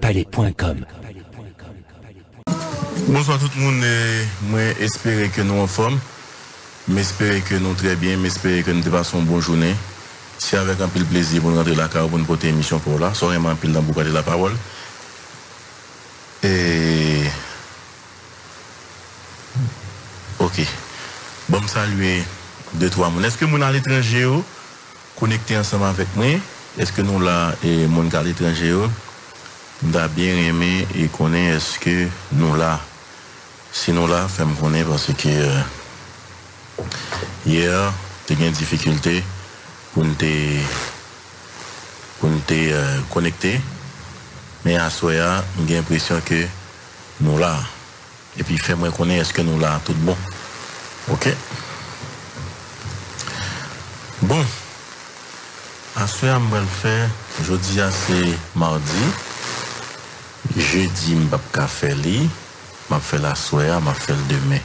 palais.com. Bonsoir tout le monde. Moi, espérer que nous en forme. M'espérer que nous très bien. M'espérer que nous passons une bonne journée. C'est avec un peu plaisir pour nous rentrer la car pour nous porter émission pour là. Soyez un pile dans de la parole. Et. Ok. Bon, saluer deux, trois personnes. Est-ce que nous à l'étranger connecté ensemble avec moi? Est-ce que nous là et mon à l'étranger avons bien aimé et connaît est-ce que nous là si nous là fait me connaître parce que euh, hier j'ai eu une difficulté pour nous pour nous euh, connecter. Mais à soya j'ai l'impression que nous là. Et puis fait moi connaître est-ce que nous là tout bon? Ok? Bon. À soya je vais le faire. Jeudi c'est mardi jeudi je vais faire je fait la soirée, je fait le demain.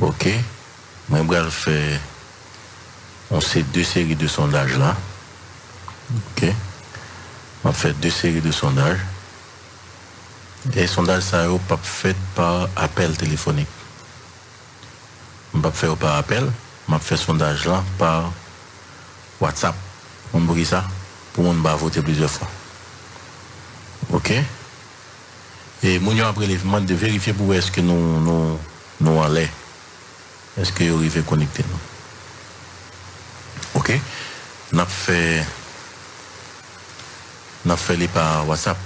Ok? Je vais faire on sait deux séries de sondages là. Ok? On fait deux séries de sondages. Et les sondages ça pas fait par appel téléphonique. Je pas faire par appel, je fait sondage là par WhatsApp. On me ça pour on va voter plusieurs fois. OK? Et mon après les de vérifier pour est-ce que nous nous nous allons. Est-ce que vous arrivez connecter nous OK? N'a fait n'a fait les par WhatsApp.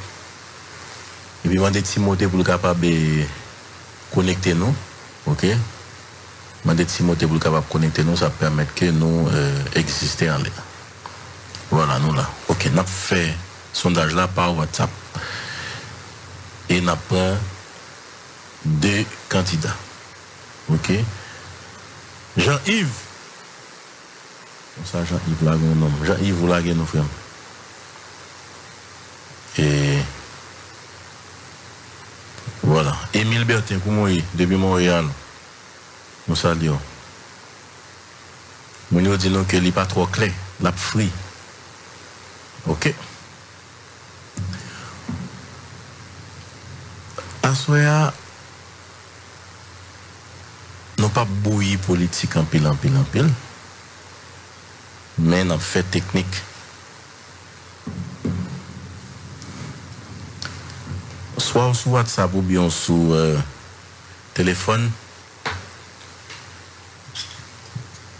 Et puis demander Timothée pour le capable de connecter nous OK? Demander Timothée pour le capable de connecter nous ça permet que nous euh, exister en l'air. Voilà nous là. OK n'a fait sondage là par WhatsApp et n'a pas deux candidats. OK? Jean-Yves. ça, Jean-Yves là, mon nom. Jean-Yves, vous laguez nos frères. Et voilà. Émile Bertin, comment est depuis Montréal. Nous saluons. Nous disons que n'est pas trop clair, la free. OK? Assoya, nous pas bouillir politique en pile, en pile, en pile, mais nous fait technique. Soit sur WhatsApp ou bien sur euh, téléphone.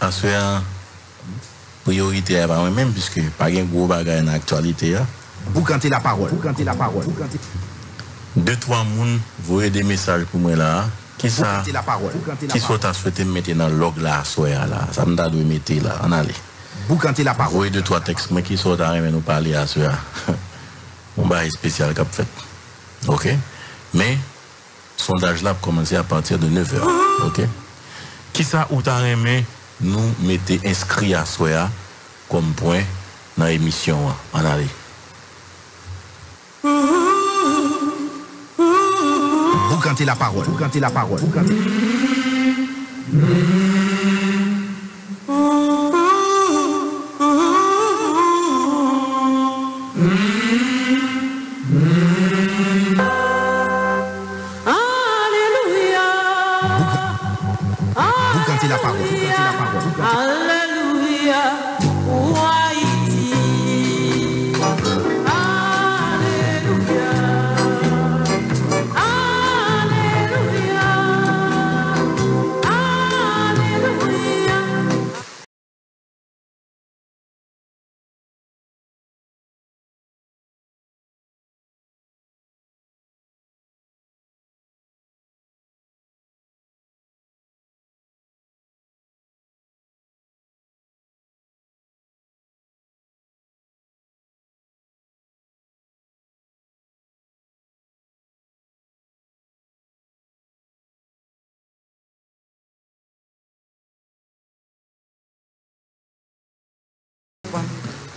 Assoya, priorité à moi-même, puisque pas un gros bagage en actualité. Vous cantez la parole. Vous cantez la parole. Vous cantez deux, trois personnes voyaient des messages pour moi là. Qui ça? la parole. Qui soit à souhaiter mettre dans le log là, soir là. Ça me donne mettre là. On allait. Vous cantez la parole. Voyez deux, trois textes, mais qui sont à nous parler à soir. On va spécial qu'a fait. OK? Mais, sondage là a commencé à partir de 9h. OK? Qui ça ou t'as aimé nous mettez inscrit à soir comme point dans l'émission. On allait. La parole. Vous la parole. Vous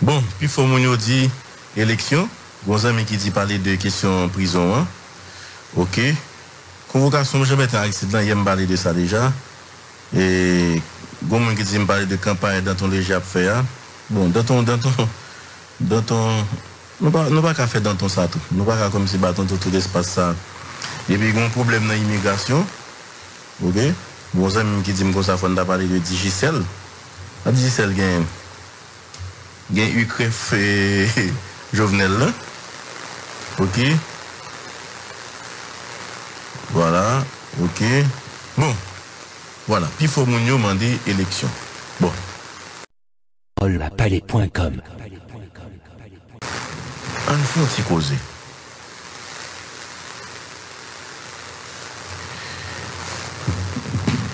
Bon, puis faut mon dit élection. Bon ami qui dit parler de questions prison. Hein? Ok. Convocation, je vais être accident, il parler de ça déjà. Et bon qui dit parler de campagne dans ton léger à faire. Bon, dans ton, dans ton, dans ton nous pas nous pas qu'à faire dans ton ça tout. Nous pas qu'à comme si bâton tout tout l'espace ça. Et puis il y a un problème dans l'immigration. OK Bon ami qui dit que ça faut parler de Digicel. La Digicel gagne gagne UCREF et Jovenel là. OK Voilà, OK. Bon. Voilà, puis il faut mon demander élection. Bon. Palais.com On fait un petit causer.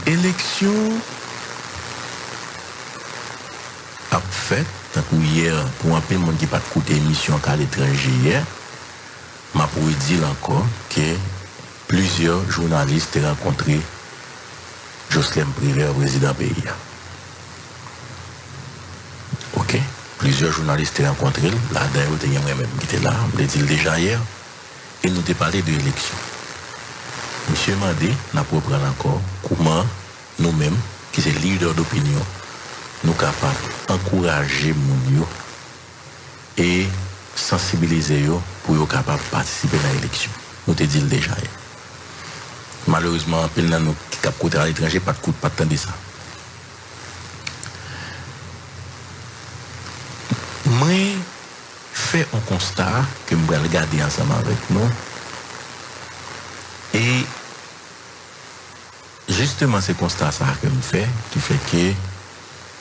Élection a fait, tant hier, pour un peu de monde qui n'a pas écouté l'émission qu'à l'étranger hier, m'a pour dire encore que plusieurs journalistes ont rencontré Jocelyn Privé, président pays. Ok? Plusieurs journalistes ont rencontré, là d'ailleurs, il y même qui était là, l'a dit déjà hier, et nous avons parlé de l'élection. Monsieur Mandé n'a pas encore comment nous-mêmes, qui sommes leaders d'opinion, nous capables d'encourager mon yo et sensibiliser yo pour être capable de participer à l'élection. Nous te dit déjà. hier. Malheureusement, de nous qui cap à l'étranger, pas de coup pas de ça. Moi, fait un constat que je vais regarder ensemble avec nous. Et justement, ce constat ça que je fais, qui fait que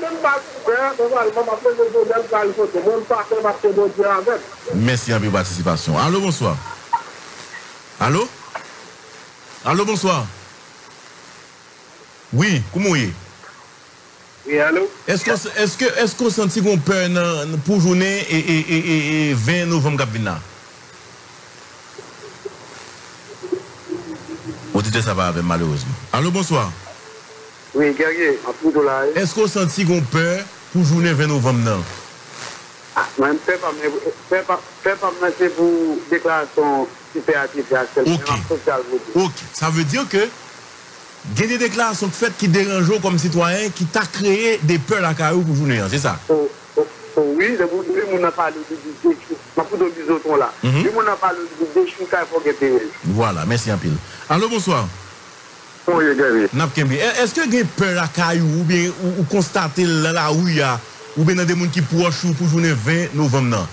même pas peur, normalement, ma propos, je vais pas le photo. Même pas faire ma propos de avec. Merci peu de participation. Allô, bonsoir. Allô? Allô, bonsoir. Oui, comment est Oui, allô? Est-ce que est-ce que est-ce qu'on qu'on peur pour journée et, et, et, et, et 20 novembre qui vient là? Auditeur, ça va avec malheureusement. Allô, bonsoir. Oui, guerrier, en plus de là. Est-ce qu'on senti qu'on peur pour journée 20 novembre là? Ah, Même pas, pas, pas merci pour déclaration et. Ok. social voté. Ok. Ça veut dire que il y a des déclarations faites qui dérangent comme citoyen qui t'a créé des peurs à carreau pour journée, hein, c'est ça? Oh, oh, oh, oui, je vous dis, pas le déchou. Coup de bisoton là. Mhm. On n'a pas le déchou qu'il faut que Voilà, merci un pile. Allô, bonsoir. Oui. Nap Kembe, est-ce que vous avez peur à carreau ou bien ou, dans la rue ou bien dans des gens qui proches ou pour journée 20 novembre non?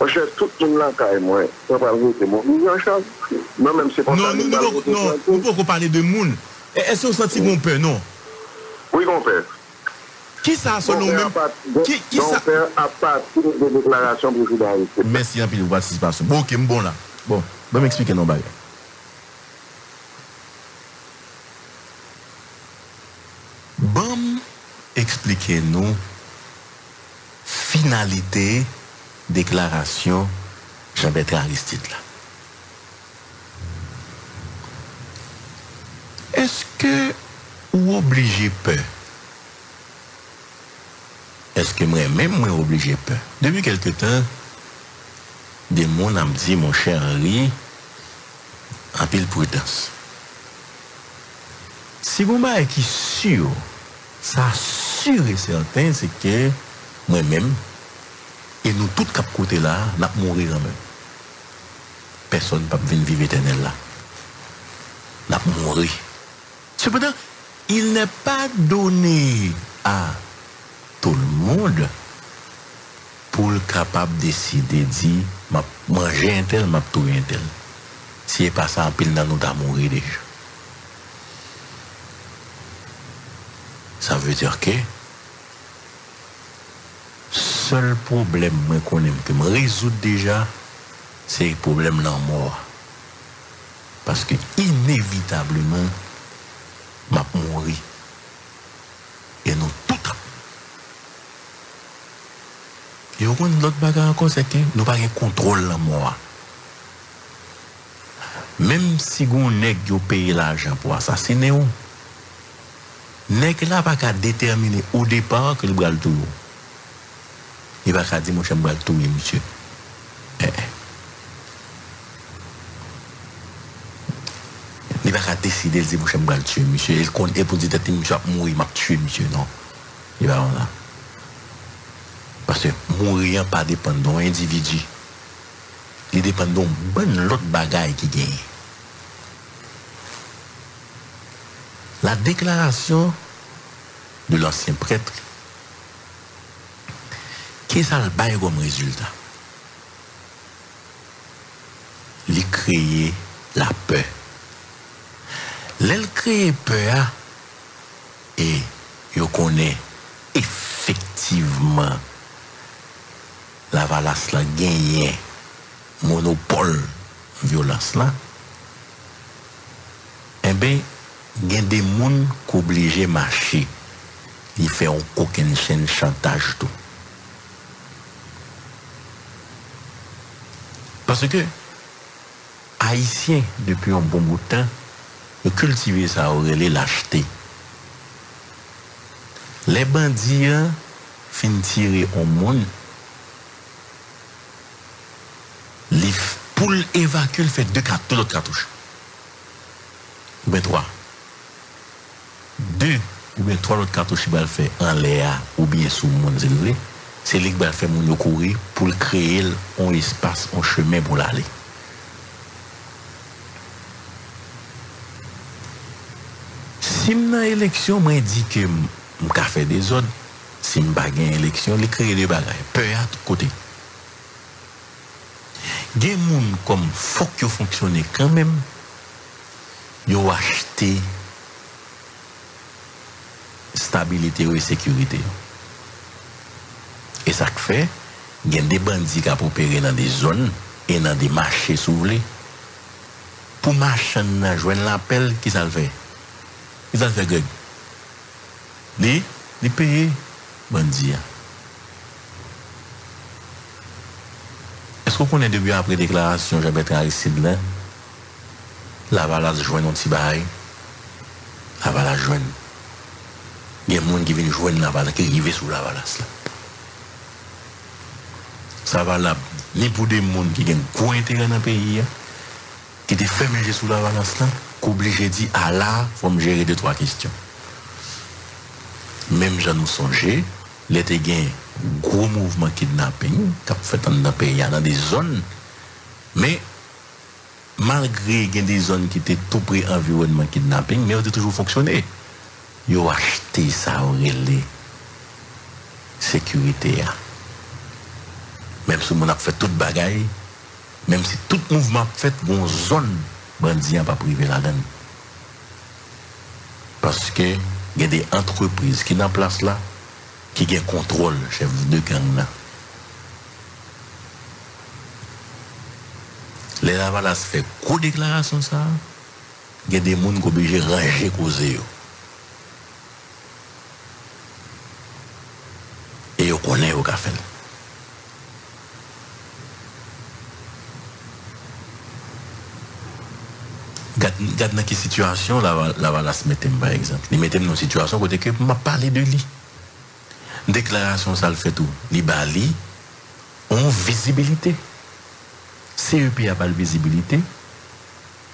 Moi, je tout le monde là, quand ouais. Je vais pas voter, mon. Charge. Non, même c'est pas Non, nous ne pouvons pouvons parler de monde. Est-ce que vous sentez qu'on peur non? Oui, compère. Qui ça selon même Qui qui ça à partir de déclarations rue. Merci un peu de votre participation. Bon, ok, bon là. Bon, bon m'expliquer non bail. Bon, expliquez-nous finalité déclaration Jean-Bertrand Aristide là. Est-ce que ou obligé peur? Est-ce que moi-même, moi obligé peur? Depuis quelque temps, des gens m'ont dit, mon cher Henri, en pile prudence. Si vous m'avez qui sûr, ça sûr et certain, c'est que moi-même, et nous tous cap côté là, n'a mourir en même. Personne ne peut vivre éternel là. N'a mourir. Cependant, il n'est pas donné à tout le monde pour le capable de décider, m'a manger un tel, m'a tuer un tel. Si n'est pas ça, pile, nous avons mourir déjà. Ça veut dire que seul problème qu'on aime que me résoudre déjà, c'est le problème de la mort. Parce que inévitablement, m'a mourir. Et nous tout. Et au moins, l'autre bagarre encore, c'est que nous pas de contrôle la mort. Même si on nèg yo paye l'argent pour assassiner, nèg pas qu'à déterminer au départ que le bras le tout. Il va qu'à dire mon cher bras le tout monsieur. Eh, eh. Il va qu'à décider de dire mon cher bras le tuer monsieur. Il compte et pour dire que monsieur a mourir, m'a tué monsieur non. Il va là. Parce que mourir pas dépend d'un individu. Il dépend d'un bon l'autre bagaille qui gagne. la déclaration de l'ancien prêtre, qu'est-ce qu'elle a comme résultat Il créer la peur. L'elle crée peur et il connaît effectivement la valasse la gagné monopole violence là. Eh bien, gen de moun k'oblije mache, li fe yon koken sen chantaj tou. Parce que, Haïtien, depuis un bon bout de temps, yo kultive sa orele lachete. Le bandi an, fin tire yon moun, li pou l'evakul fe de kat, de l'ot katouche. Ou ben 3. deux ou bien trois autres cartouches qui fait en l'air ou bien sous monde élevé c'est lui qui va faire mon courir pour créer un espace un chemin pour l'aller. Si dans élection je dis que je faire des autres si je pas élection je crée des bagages peu à tout côté. Des gens comme faut que fonctionner quand même ils ont acheté stabilité et sécurité. Et ça fait, il y a des bandits qui opéré dans des zones et dans des marchés souvelés. Pour marcher, joindre l'appel, qui ça le fait? Qui ça le fait, Greg? Les, les payer bandits. Est-ce qu'on connaît depuis après déclaration, j'avais Aristide là? La valase joindre un petit bail. La valase joindre. Il y a des gens qui viennent jouer la balle, qui arrivent sous la valasse. Ça va là, ni pour des gens qui ont un gros intérêt dans le pays, hein, qui étaient fermés sous la valasse, qui obligés de dire, ah là, il faut me gérer deux, trois questions. Même j'en il y a un gros mouvement kidnapping qui a fait dans le pays, dans des zones. Mais malgré y des zones qui étaient tout près environnement kidnapping, mais ont toujours fonctionné yo achete sa orele sekurite ya. Mem sou moun ap fè tout bagay, mem si tout mouvman ap fèt goun zon bandi an pa prive la den. Paske gen de entreprise ki nan plas la, ki gen kontrol chef de gang nan. Le la valas fè kou deklarasyon sa, gen de moun kou beje raje kouze yo. ka fel. Gade nan ki situasyon la va la se metem par exemple. Li metem nan situasyon kote ke ma pale de li. Deklarasyon sa l fetou. Li ba li, on vizibilite. CEP a pal vizibilite.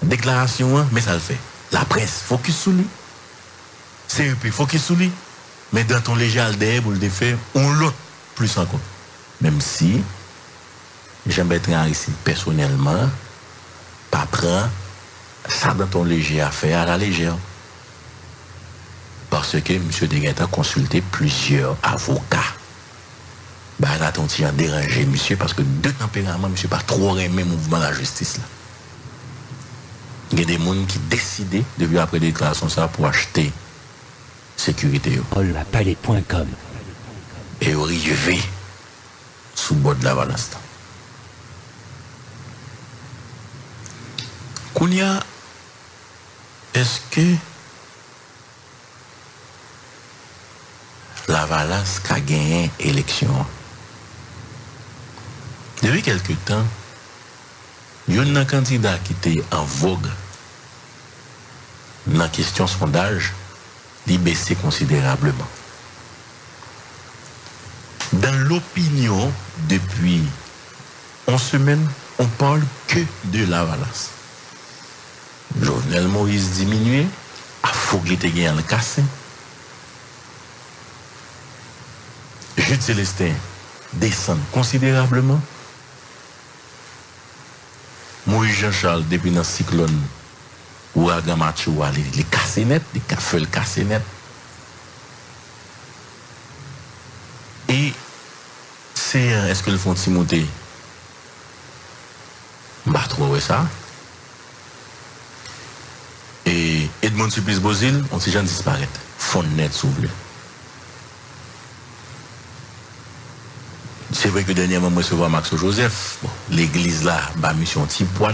Deklarasyon an, men sa l fe. La pres, fokus sou li. CEP, fokus sou li. Men dan ton leje al deb ou l defe, on lot. Plus encore. Même si, être ici personnellement, pas prendre ça dans ton léger affaire à la légère. Parce que M. Deguet a consulté plusieurs avocats. Bah, là, on tient dérangé, monsieur, parce que de tempérament, monsieur, pas trop aimé le mouvement de la justice. Là. Il y a des gens qui décident, depuis après déclaration, ça, pour acheter sécurité. Et arrivé sous le bord de la balance. Kounia, est-ce que la Valasse a gagné élection? Depuis quelque temps, il y a un candidat qui était en vogue dans la question sondage, il baissé considérablement. Dans l'opinion, depuis 11 semaines, on parle que de la Valasse. Jovenel Moïse diminué, à Fogli te gagné le cassé. Jude Célestin descend considérablement. Moïse Jean-Charles, depuis le cyclone, ou à Gamachoua, il est cassé net, il fait le cassé net. Et euh, est-ce que le font Timothée? Bah, trouvé ça? Et Edmond Supplice Bozil, on s'est jamais disparaître. Fond net s'ouvre. C'est vrai que dernièrement, moi, je vois Max Joseph. L'église là, bah, mission petit poids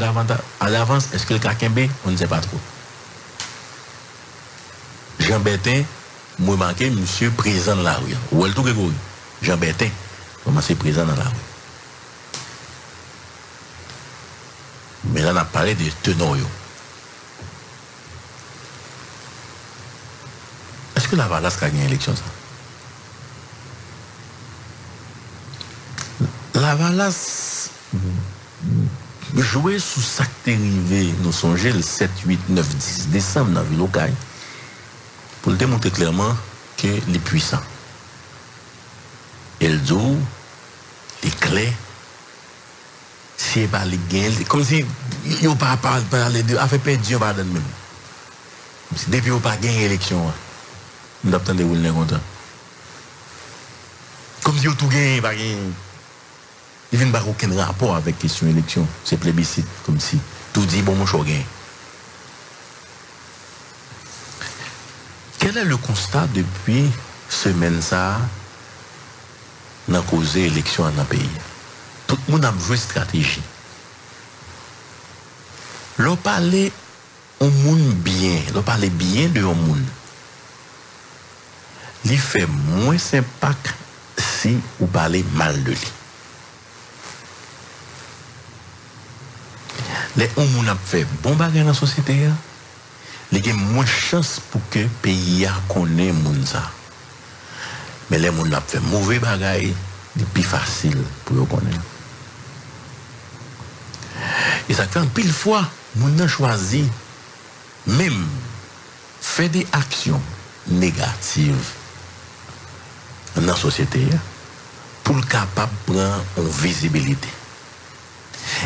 à l'avance. Est-ce que le Kakembe? On ne sait pas trop. Jean Bertin, moi, manqué, monsieur présent dans la rue. Ou elle tout Grégory? Jean Bertin, comment c'est présent dans la rue? Mais là, on a parlé de tenants. Est-ce que la Valasse a gagné l'élection, ça? La Valasse jouait sous est arrivé, nous songeons le 7, 8, 9, 10 décembre dans la ville locale pour démontrer clairement que les puissants. El dit, les clés, pas les gains, comme si ils n'ont pas parlé de, a fait perdre Dieu par même. Depuis qu'ils n'ont pas gagné l'élection, hein. nous attendons où content. Comme si ont tout gagné, pas gagné. Il vient pas aucun rapport avec la question élection. C'est plébiscite, comme si tout dit bon, mon. Quel est le constat depuis semaine ça dans causé élection dans le pays? tout moun am jwe strategi. Lò pale on moun byen, lò pale byen de on moun, li fe mwen sempak si ou pale mal de li. Le on moun ap fe bon bagay nan sosyete ya, li gen mwen chans pou ke peyi ya konen moun sa. Men le moun ap fe mouve bagay, li pi fasil pou yo konen. Et ça fait un pile fois, moun a choisi même faire des actions négatives dans la société pour le capable de prendre en visibilité.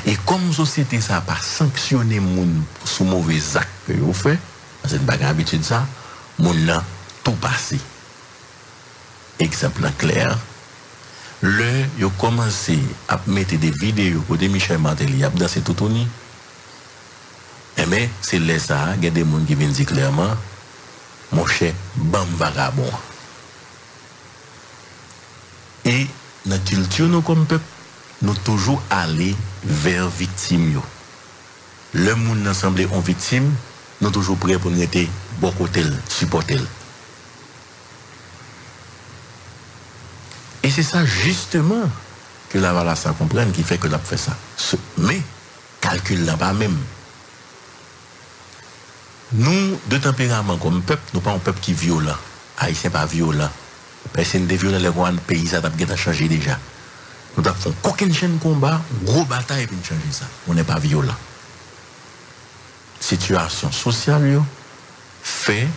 Et comme société ça n'a pas sanctionné moun sous mauvais actes que vous fait, c'est une bagarre habitude ça, moun a tout passé. Exemple clair, Le, yo komanse ap mette de videyo kote Michel Martelly ap danse toutouni. Eme, eh, se le sa, gen de moun ki vin di klerman, moun che bam vagabon. E, nan kiltur nou kom pep, nou toujou ale ver viktim yo. Le moun nan semble yon viktim, nou toujou pre pou nou ete bokotel, supotel. Et c'est ça justement que la Valasse comprenne qui fait que l'a fait ça. Mais, calcul là pas même. Nous, de tempérament comme peuple, nous pas un peuple qui est violent. Haïtien pas violent. Personne de violent, les rois, pays, ça a changé déjà. Nous avons aucune chaîne combat, gros bataille pour changer ça. On n'est pas violent. Situation sociale, fait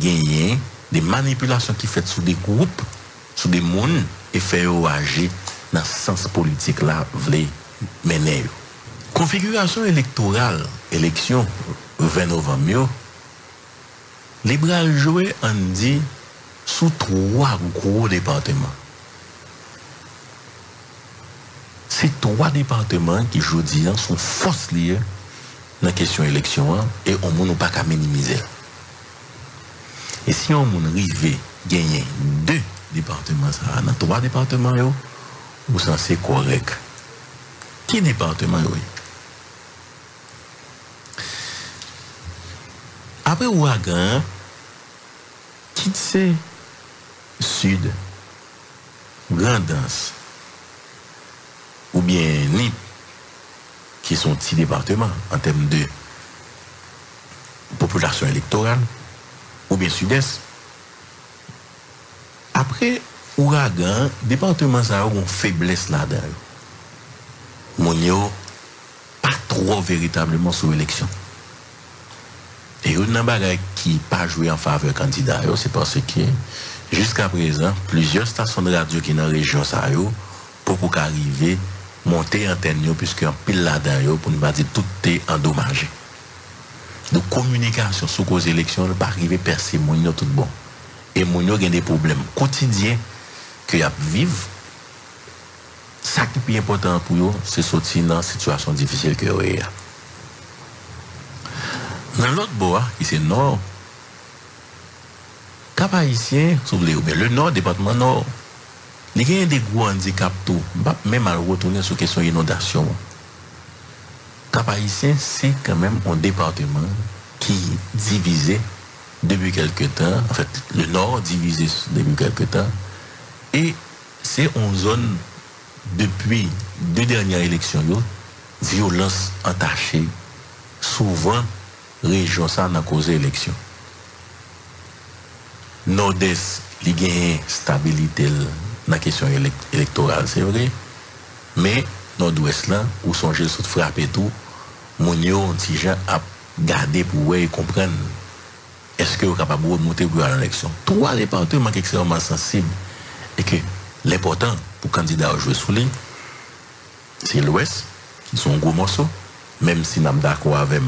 gagner des manipulations qui faites sous des groupes, sous des mondes, e fè yo aje nan sens politik la vle menè yo. Konfigurasyon elektoral, eleksyon 20 novem yo, libral jowe an di sou 3 gro departement. Se 3 departement ki jodi an son fos liye nan kesyon eleksyon an, e on moun ou pa ka menimize. E si on moun rive genyen 2 département ça, dans trois départements, yo, ou censé correct. Qui département, oui? Après Ouagan, Kitse, Sud, Grandance, ou bien Nip, qui sont petits départements en termes de population électorale, ou bien Sud-Est, après ouragan, département ça a une faiblesse là-dedans. Mon pas trop véritablement sur l'élection. Et une bagage qui pas joué en faveur candidat, c'est parce que jusqu'à présent, plusieurs stations de radio qui dans la région ça pour qu'on arrive monter antenne puisque en pile là-dedans pour ne pas dire tout est endommagé. De communication sur cause élection, pas arriver percer mon tout bon. Et mon yo a des problèmes quotidiens que y a vivre. Ça qui est plus important pour eux, c'est sortir dans situation difficile que avez. Dans l'autre bois, qui c'est nord, Cap Haïtien, voulez, ou le nord, département nord, il y a des gros handicaps tout, même à retourner sur question d'inondation. Cap Haïtien, c'est quand même un département qui est divisé depuis quelque temps, en fait, le nord divisé depuis quelque temps, et c'est une zone, depuis deux dernières élections, violence entachée, souvent, région ça n'a causé élection. Nord-Est, il y a stabilité dans la question élec- électorale, c'est vrai. Mais Nord-Ouest là, où les autres frapper tout, mon yo, a gardé pour ouais, comprendre eske yo kapab remonte pou an eleksyon. Troa departement ki ekstremman sensib e ke l'important pou kandida ou jwe sou li, se l'Ouest, ki son gwo morso, menm si nam dakwa avem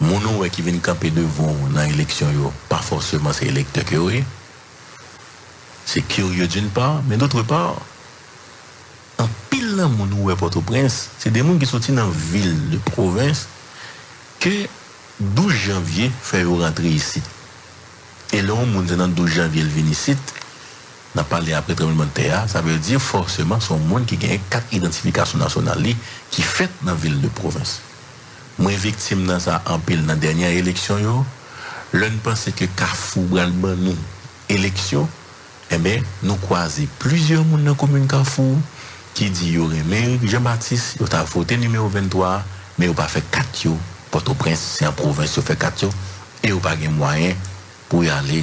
moun ou e ki vin kampe devon nan eleksyon yo, pa forceman se elektor ki yo e, se kuryo d'une part, men doutre part, an pil nan moun ou e Port-au-Prince, se de moun ki soti nan vil de province, ke 12 janvier fait rentrer ici. Et là, on est dans le 12 janvier, il vient ici, on a parlé après tremblement de terre, ça veut dire forcément son monde qui gagne quatre identifications nationales qui fait dans la ville de province. Moi, victime dans ça en pile dans la dernière élection, l'un pense que Carrefour bral ban nous élection, eh bien, nous croisons plusieurs monde dans la commune Carrefour qui dit remè Jean-Baptiste, yo t'a voté numéro 23, mais yo pas fait 4 yo. Port-au-Prince, c'est en province, yo fait 4 yo, et yo pas gen moyen pour y aller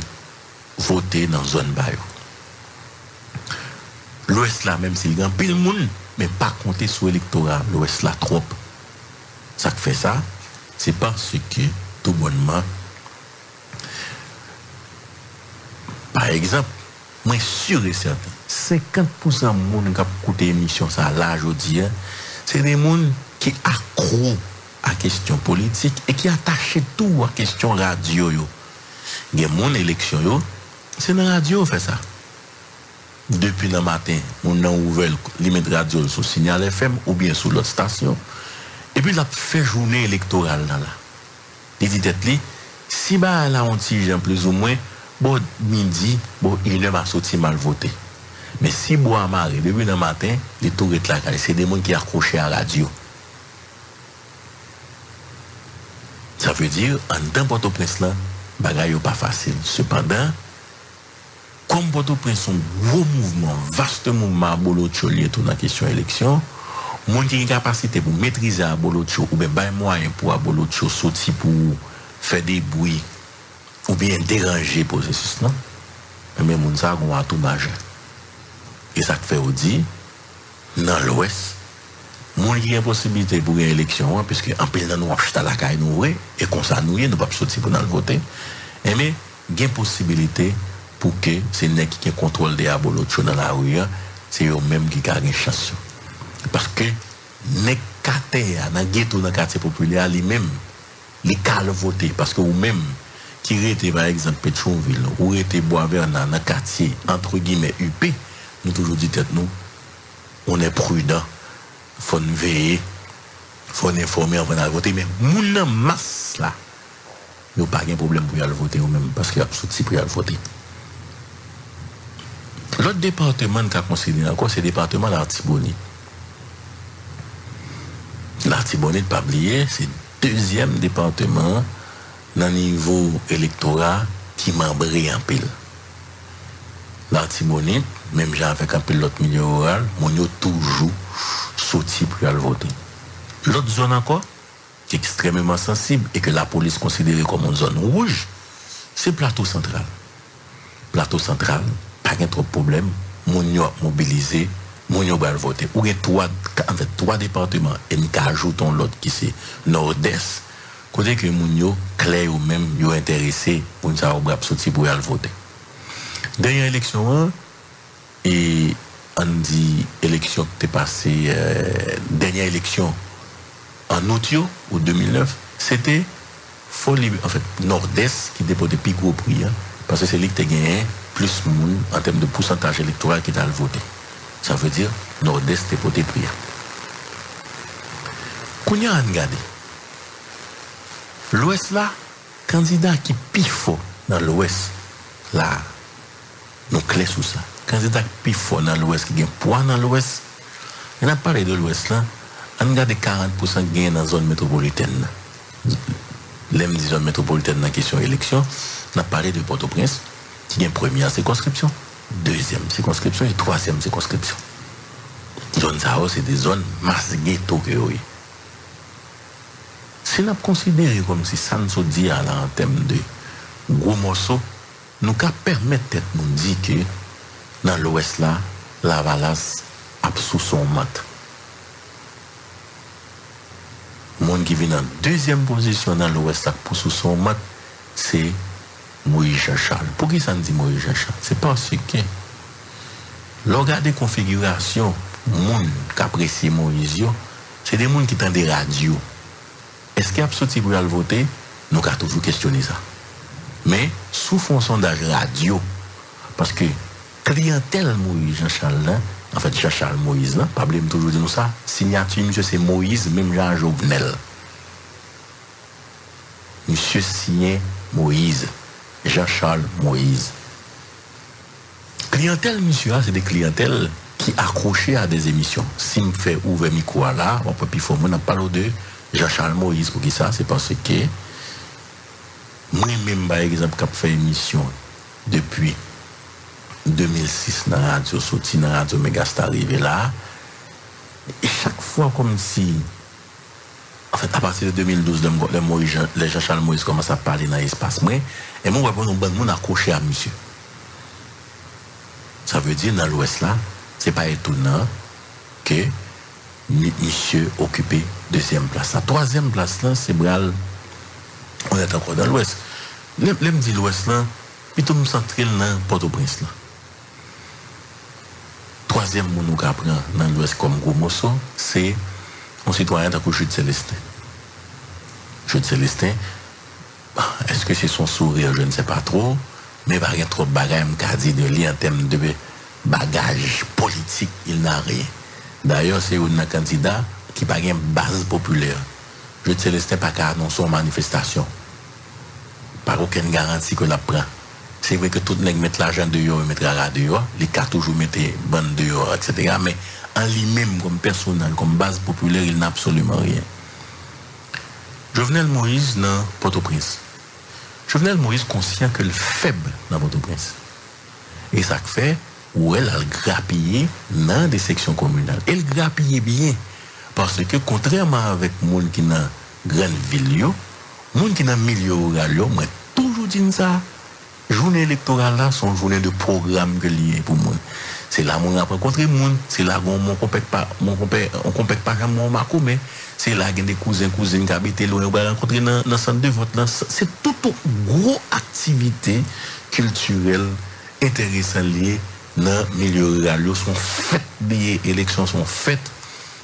voter dans zone ba yo. L'Ouest là, même s'il y a pile monde, mais pas compter sur l'électorat, l'Ouest là trop. Ça qui fait ça, c'est parce que tout bonnement, par exemple, moi sûr et certain, 50% de monde qui a écouté l'émission ça là aujourd'hui, hein, c'est des gens qui accro à question politique et qui attachent tout à question radio. Il y mon élection c'est la radio fait ça. Depuis le matin, on a ouvert limite radio sur Signal FM ou bien sur l'autre station. Et puis, il a fait journée électorale. Il dit si bah là on tige plus ou moins, bon midi, bon il ne mal voté. Mais si bois maré depuis le matin, les tours là, c'est des gens qui accrochés à la radio. Ça veut dire, en dans Port-au-Prince, là, bagaille pas facile. Cependant, comme Port-au-Prince, son gros mouvement, vaste mouvement à Bolotcho lié tout dans la question élection, mon qui une capacité pour maîtriser à Bolotcho, ou bien, bay moyen pour à Bolotcho sortir pour faire des bruits, ou bien déranger le processus, là, e mais moun ça, on a tout majeur. Et ça fait au dit, dans l'Ouest, a une possibilité pour une élection hein, puisque en pile dans nous à la caille nous et comme ça nous nous pas sortir pour le voter et mais il y a une possibilité pour que c'est nèg qui contrôle des abolotcho dans la rue hein, c'est eux même qui gagnent chance. Parce que nèg quartier dans ghetto dans quartier populaire lui même les cas le voter parce que ou même qui était par exemple Pétionville ou était Bois-Vernant dans le quartier entre guillemets UP, nous toujours dit nous, on est prudent, faut nous veiller, faut nous informer avant d'aller voter, mais moun en masse là, il n'y a pas de problème pour y aller voter ou même parce qu'il y a sorti pour y aller voter. L'autre département qu'a considéré encore, c'est le département l'Artibonite. L'Artibonite, pas oublier, c'est le deuxième département dans le niveau électoral qui membré en pile. L'Artibonite, même j'ai avec un peu l'autre milieu rural, mon yo toujours sorti pour aller voter. L'autre zone encore, qui est extrêmement sensible et que la police considère comme une zone rouge, c'est plateau central. Plateau central, pas de trop de problème, mon mobilisé, mon va voter. Ou trois, en fait, trois départements, et nous ajoutons l'autre qui c'est nord-est, côté que mon clair ou même yo intéressé pour nous sortir pour aller voter. Dernière élection, hein, et on dit élection qui est passée, euh, dernière élection en août ou 2009, c'était folie, en fait, Nord-Est qui déposait plus gros prix, hein, parce que c'est lui qui a gagné plus de monde en termes de pourcentage électoral qui a voté. Ça veut dire Nord-Est déposé prix. Qu'on a regardé. L'Ouest là, candidat qui pifo dans l'Ouest, là, nous clés sous ça. Candidat qui pifo dans l'Ouest, qui a poids dans l'Ouest, on a parlé de l'Ouest là, on regarde 40% gain dans la zone métropolitaine. L'aime dit zone métropolitaine dans la question élection, on a parlé de Port-au-Prince, qui a une première circonscription, deuxième circonscription et troisième circonscription. Zone ça, c'est des zones masse ghetto oui. Si nous considérons comme si ça nous dit là en termes de gros morceaux, nous permettre de nous dire que dans l'ouest là, la valasse a sous son mat. monde qui vient en deuxième position dans l'ouest là pour sous son mat, c'est Moïse Charles. Pour qui ça nous dit Moïse Charles C'est parce que de configuration, monde qui apprécie Moïse, c'est des gens qui ont des radios. Est-ce qu'il y a sorti pour aller voter? Nous avons toujours questionné ça. Mais sous fond sondage radio, parce que clientèle Moïse Jean-Charles, en fait Jean-Charles Moïse, pas toujours dire nous ça, signature, monsieur, c'est Moïse, même Jean Jovenel. Monsieur signé Moïse, Jean-Charles Moïse. Clientèle, monsieur, c'est des clientèles qui accrochées à des émissions. Si me fait ouvrir micro là, on peut plus on a parlé de Jean-Charles Moïse pour qui ça C'est parce que moi-même, par exemple, qui fait émission depuis 2006 nan radyo soti, nan radyo Megastar rive la, e chak fwa kom si, an fèt, a pati de 2012, le Jean Charles Moïse komanse a pale nan espas mwen, e moun wapon nou ban moun akouche a misye. Sa ve di nan l'Ouest la, se pa etounan ke misye okupe deuxième place. Sa troisième place la, se bral, on est encore dans l'Ouest. Lem di l'Ouest la, pitou msantril nan Port-au-Prince la. Troisième monde nous apprend dans l'ouest comme gros c'est un citoyen de Jude Célestin. Jude Célestin, est-ce que c'est son sourire, je ne sais pas trop, mais y a trop de bagages de lui en termes de bagage politique, il n'a rien. D'ailleurs, c'est un candidat qui n'a pas une base populaire. Je ne Célestin pas qu'à annoncer une manifestation. Par aucune garantie que la prend. C'est vrai que tout le monde met l'argent dehors et met la dehors, les cas toujours mettent bande dehors, etc. Mais en lui-même, comme personnel, comme base populaire, il n'a absolument rien. Jovenel Moïse dans Port-au-Prince. Jovenel Moïse conscient que le faible dans Port-au-Prince. Et ça fait, où elle a grappillé dans des sections communales. Elle grappillait bien. Parce que contrairement avec les gens qui sont dans grande ville, les gens qui sont dans milieu rural, moi toujours dit ça. Journée électorale là, sont journée de programme que lié pour moi. C'est là où on a rencontré gens, c'est là où on ne compète pas, on pas mon marco, mais c'est là a des cousins, cousines qui habitent loin, on va rencontrer dans le centre de vote. C'est toute une grosse activité culturelle intéressante liée dans le milieu rural, sont faites, des élections sont faites.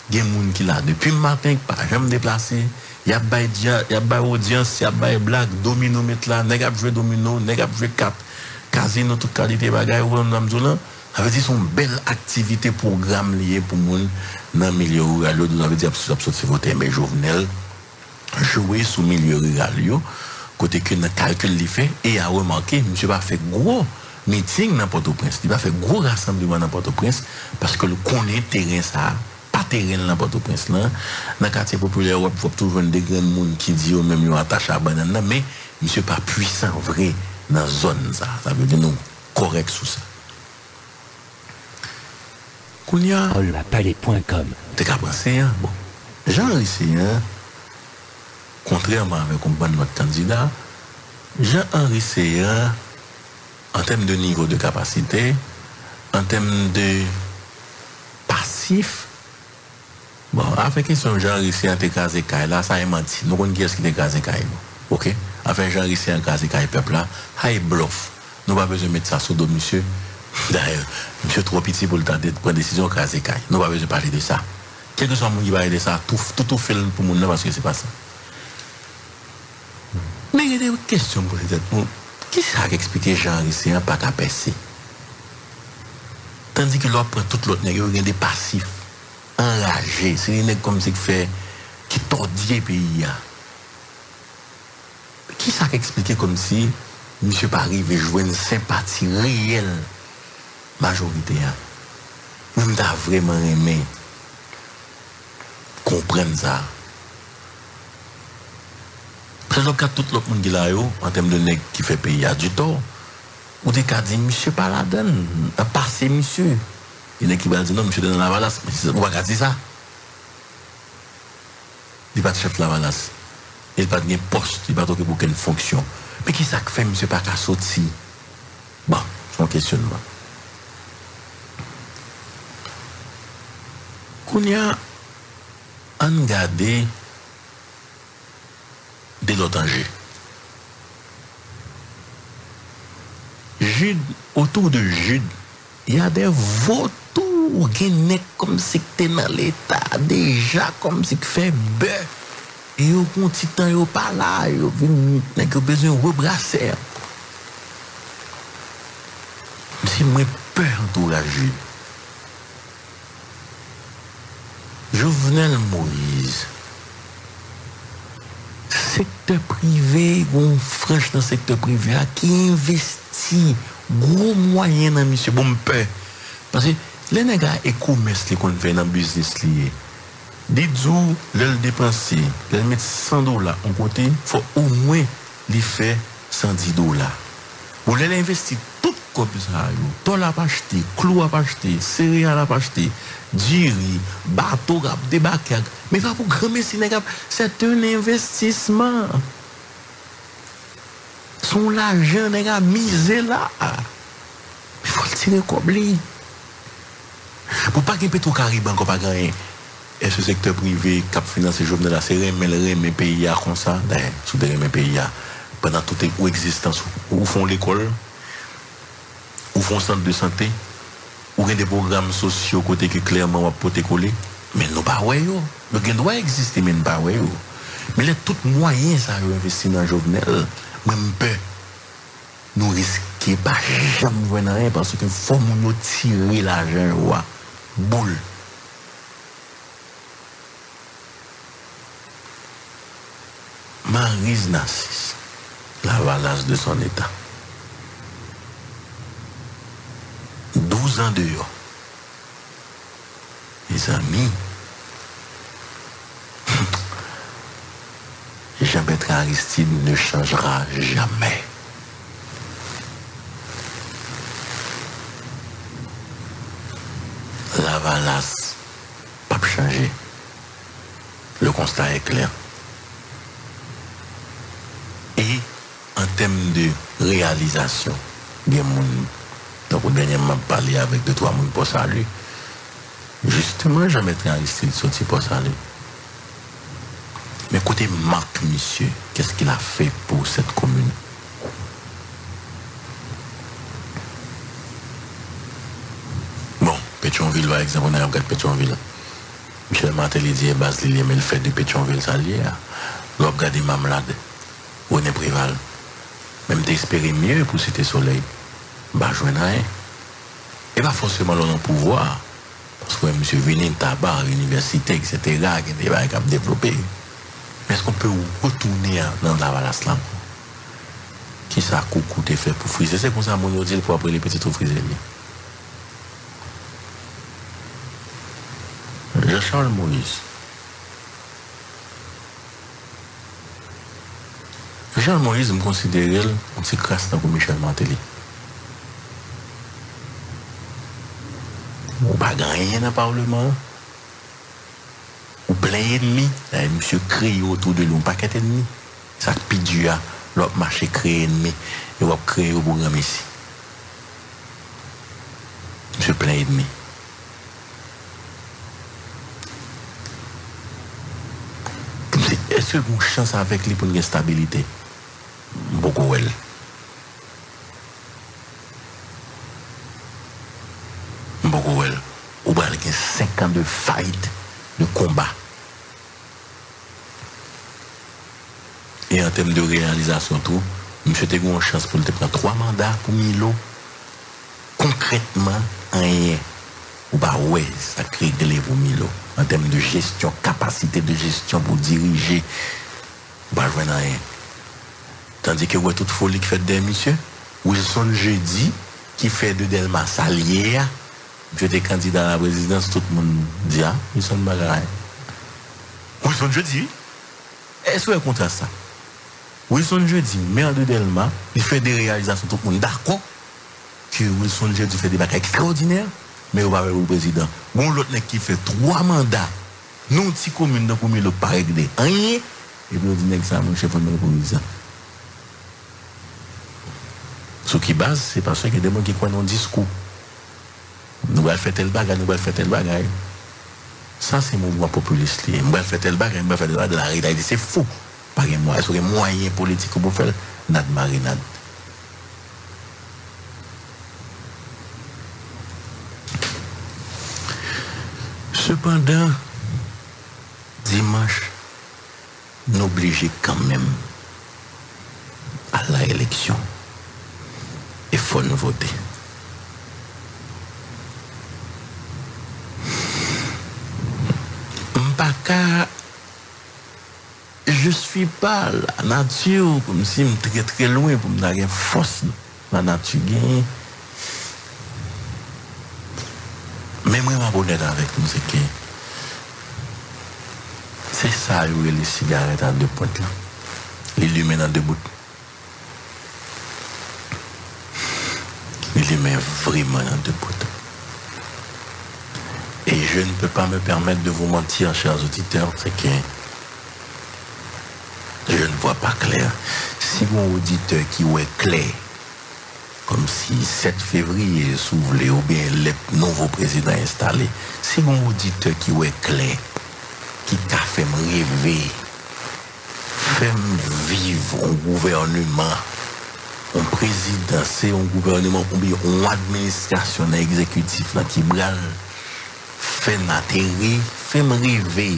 Il y a des gens qui là depuis le matin, qui pas jamais déplacé, y a bay dia, y a bay audience, y a bay blague, domino mettre là, nèg a domino, nèg a joué carte, casino toute qualité bagay ou dit là. Ça veut dire son belle activité programme lié pour moun dans milieu rural. Nous avons dit absolument voter mais Jovenel jouer sous milieu rural côté que le calcul li fait et a remarqué monsieur pas fait gros meeting dans Port-au-Prince, il va faire gros rassemblement dans Port-au-Prince parce que le connaît terrain ça. pas terrain dans Port-au-Prince là dans le quartier populaire il faut toujours des grands monde qui dit même yo attaché à banane mais monsieur pas puissant vrai dans zone ça ça veut dire nous correct sous ça Kounia Olapalais.com T'es qu'à penser, hein? Bon. Jean-Henri hein? contrairement avec un bon notre candidat, Jean-Henri Seyhan, en termes de niveau de capacité, en termes de passif, bon, avec question Jean-Henri Seyhan t'es casé là, ça est menti. Nous connaissons qui est-ce qui t'est casé ok? Avec Seyhan casé caille peuple là, high bluff. Nous pas besoin de mettre ça sous dos, monsieur. D'ailleurs, monsieur trop petit pour le temps de prendre décision casé caille. Nous pas besoin de parler de ça. Quel que soit le monde qui va aider ça, tout, tout, tout fait pour nous parce que c'est pas ça. Mais il y a des questions pour les être. Qui ça qui explique Jean ici, un pas qu'à Tandis que l'autre prend tout l'autre il y a des passifs, enragés. C'est nègres comme ça qui fait, qui tordient le pays. hein. Qui ça qui explique comme si pas arrivé à jouer une sympathie réelle majorité. hein? Même t'as vraiment aimé comprendre ça. Parce que tout le monde qui là, en termes de nègres qui fait payer à du tort, ou des cas dit, monsieur pas la donne, a passé monsieur. Il y en a qui va dire, non, monsieur dans la valasse, on va ça? Il n'est pas chef de la valasse. Il n'est pas de poste, il n'est pas de quelle fonction. Mais qui ça fait, monsieur, pas qu'à sortir? Bon, un questionnement. Qu'on y a, on garde de l'autre. Jude, autour de Jude, il y a des qui naissent comme si tu dans l'état, déjà comme si tu fais beurre. Et au petit temps, ils pas là, ils ont besoin de rebrasser. C'est moins peur pour la Jude. Jovenel Moïse, secteur privé, on franche dans le secteur privé, à qui investit gros moyens dans monsieur bon peur. Parce que Le neg la e koumes li kon fè nan biznis li e. Di djou lèl depanse, lèl met 100 dola an kote, fò ou mwen li fè 110 dola. Ou lèl investi tout kop sa yo, tol ap achete, klou ap achete, serial ap achete, djiri, bato ap debake ak, me va pou grame si neg ap, set un investisman. Son la jen neg ap mize la. Me fò l tire kob li. Pour pas qu'il y ait Petro-Caribe encore pas gagné. Et ce secteur privé qui a financé journée là, c'est remet le remet pays comme ça, d'ailleurs, sous des pays pendant toute ou existence, ou font l'école, ou font centre de santé, ou gen des programmes sociaux côté que clairement on peut coller. Mais nous pas ouais yo. Le gen doit exister mais nous pas ouais yo. Mais les tout moyens ça yo investi dans Jovenel, même peu nous risquons pas jamais rien parce que faut nous tirer l'argent boule. Marise Nassis, la valasse de son état. 12 ans dehors. Mes amis, Jean-Bertrand Aristide ne changera jamais. La valasse, pas changer. Le constat est clair. Et en termes de réalisation, mon donc, dernièrement, parlé avec deux, trois personnes pour saluer. Justement, je mettrai liste sorti pour saluer. Mais écoutez, Marc, monsieur, qu'est-ce qu'il a fait pour cette commune? Bon, Pétionville, par exemple, on a regardé Pétionville. Michel Martelly dit, Bas Lilier, mais le fait de Pétionville, ça lié. L'on regarde Mamlade, René Préval. Même d'espérer mieux pour Cité Soleil. Bah, je rien. Et pas forcément le pouvoir. Parce que M. Vénin, tabac, l'université, etc., qui est développé. Mais est-ce qu'on peut retourner dans la valasse là? Qui ça a fait pour friser? C'est comme ça, mon dit pour après les petits trous frisés. de Charles Maurice. Charles Maurice m konsidere el an ti kras nan kou Michel Mantelli. Ou pa ganyen nan parleman. Ou plen enmi. La eh, yon msye kreye otou de loun paket enmi. Sak pidya lop mache kreye enmi. E wap kreye ou bougan mesi. Msye plen enmi. Que chance avec lui pour une stabilité? Beaucoup elle. Beaucoup elle. Ou bien il y a 5 ans de fight, de combat. Et en termes de réalisation, tout, M. Tegou a une chance pour prendre trois mandats pour Milo. Concrètement, rien. Ou bah ouais, ça crée pour Milo. En termes de gestion, capacité de gestion pour diriger. Ou bah rien. Tandis que ouais, toute folie qui fait des monsieur. Wilson jeudi, qui fait de Delma Salière. J'étais candidat à la présidence, tout le monde dit, ah, Wilson Bagaray. Wilson jeudi, est-ce que contre ça? Wilson jeudi, maire de Delma, il fait des réalisations, tout le monde d'accord que Wilson jeudi fait des bagages extraordinaires, mais on va le président. Bon, l'autre qui fait trois mandats, non, petit commune, donc, on ne pas régler rien, et puis on dit, ça, mon chef, on le président. Ce qui base, c'est parce qu'il y a des gens qui croient dans le discours. Nous allons faire tel bagage, nous allons faire tel bagage. Ça, c'est mon mouvement populiste. Nous allons faire tel bagage, nous allons faire tel bagage de la réalité. C'est faux. Par moi, est-ce qu'il y a moyen politique pour faire? Nad marinade? Cependant, dimanche, nous obligeons quand même à la élection il faut nous voter. Je suis pas la nature, comme si je suis très loin pour me donner force la nature. Avec nous, c'est que c'est ça, les cigarettes à deux pointes là. Les lumens à deux bouts. les met vraiment dans deux poteaux. Et je ne peux pas me permettre de vous mentir, chers auditeurs, c'est que je ne vois pas clair. Si mon auditeur qui est clair, comme si 7 février s'ouvrait ou bien le nouveau président installé, si mon auditeur qui est clair, qui t'a fait me rêver, fait me vivre un gouvernement un président, c'est un gouvernement, une administration exécutive qui bral. Fait n'atterrir, fait me rêver.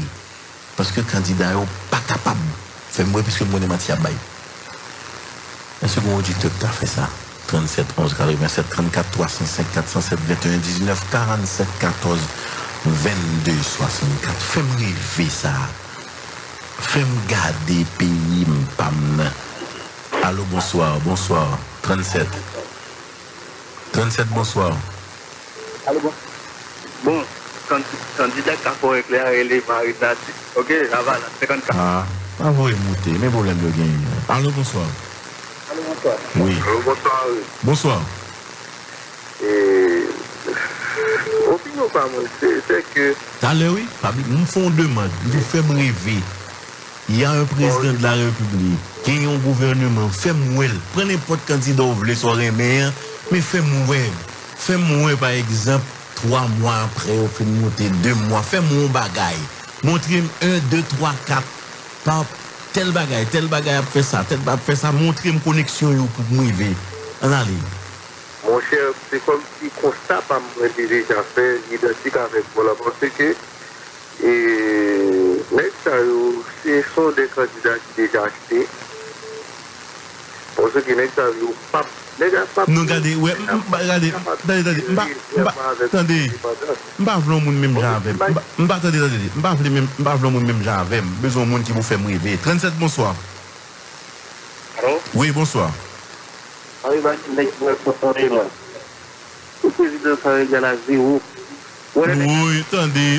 Parce que le candidat n'est pas capable. Faire moi puisque mon matière bail. Est-ce que que tu as fait ça? 37 11 87 34 305 407 21 19 47 14 22 64. Fais-moi rêver ça. Fais-moi garder pays, m'pam. Allô, bonsoir, bonsoir. 37. 37, bonsoir. Allô, bon. Bon, candidat pour éclairer les marinades. Ok, ça va, là, 54. Ah, pas vous remonter, mais problème de gain. Allô, bonsoir. Allô, bonsoir. Oui. Allô, bonsoir. oui. Bonsoir. Et. Opinion pas moi, c'est que. T'as l'air, oui. Nous font demande. Nous me rêver. Il y a un président de la République qui a un gouvernement. Fais-moi. Prenez n'importe candidat vous voulez soit maire, mais fais-moi. Fais-moi, par exemple, trois mois après, au fait monter deux mois. Fais-moi un bagaille. Montrez-moi un, deux, trois, quatre. Par tel bagaille, tel bagaille a fait ça, tel bagaille a fait ça. Montrez-moi connexion yo pour allez. Mon cher, c'est comme si constat pas moi déjà fait identique avec moi parce que et ça, ce sont des candidats qui déjà achetés. Pour ceux qui n'ont pas Non gade, wè, gade, gade, gade, mba, mba, tande, mba vlon moun mèm jan avèm, mba, tande, tande, mba vlon moun, mba vlon moun mèm jan avèm, bezon moun ki vou fè mrive. 37, bonsoir. Allô? Oui, bonsoir. Ah oui, bah, mèk mwen konsorè mwen. Ou fè jidè sa rè gala zi ou? Oui, tande,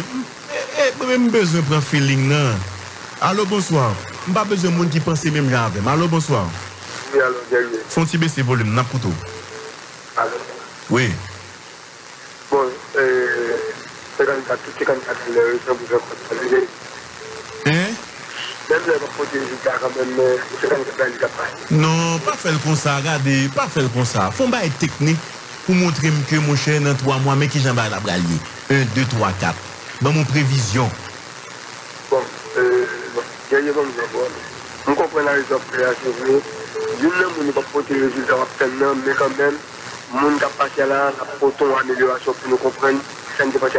eh, eh, mwen bezon pran feeling nan. Allô, bonsoir. Mba bezon moun ki pense mèm jan avèm. Allô, bonsoir. Oui, alors, derrière. Fon ti baisser volume, n'a koutou. Alors, Oui. Bon, euh, c'est tout ça vous a. Hein? Même quand même, euh, a pas. Non, pas faire comme ça, regardez, pas faire comme ça. Faut pas être technique pour montrer que mon cher dans trois mois, mais qui j'en vais la bralier. 1, 2, 3, 4. Dans mon prévision. Bon, euh, bon, derrière comme ça, bon. On comprend la raison pour la chose. D'une même, on ne peut pas porter les résultats rapidement, mais quand même, mon cap passé là, la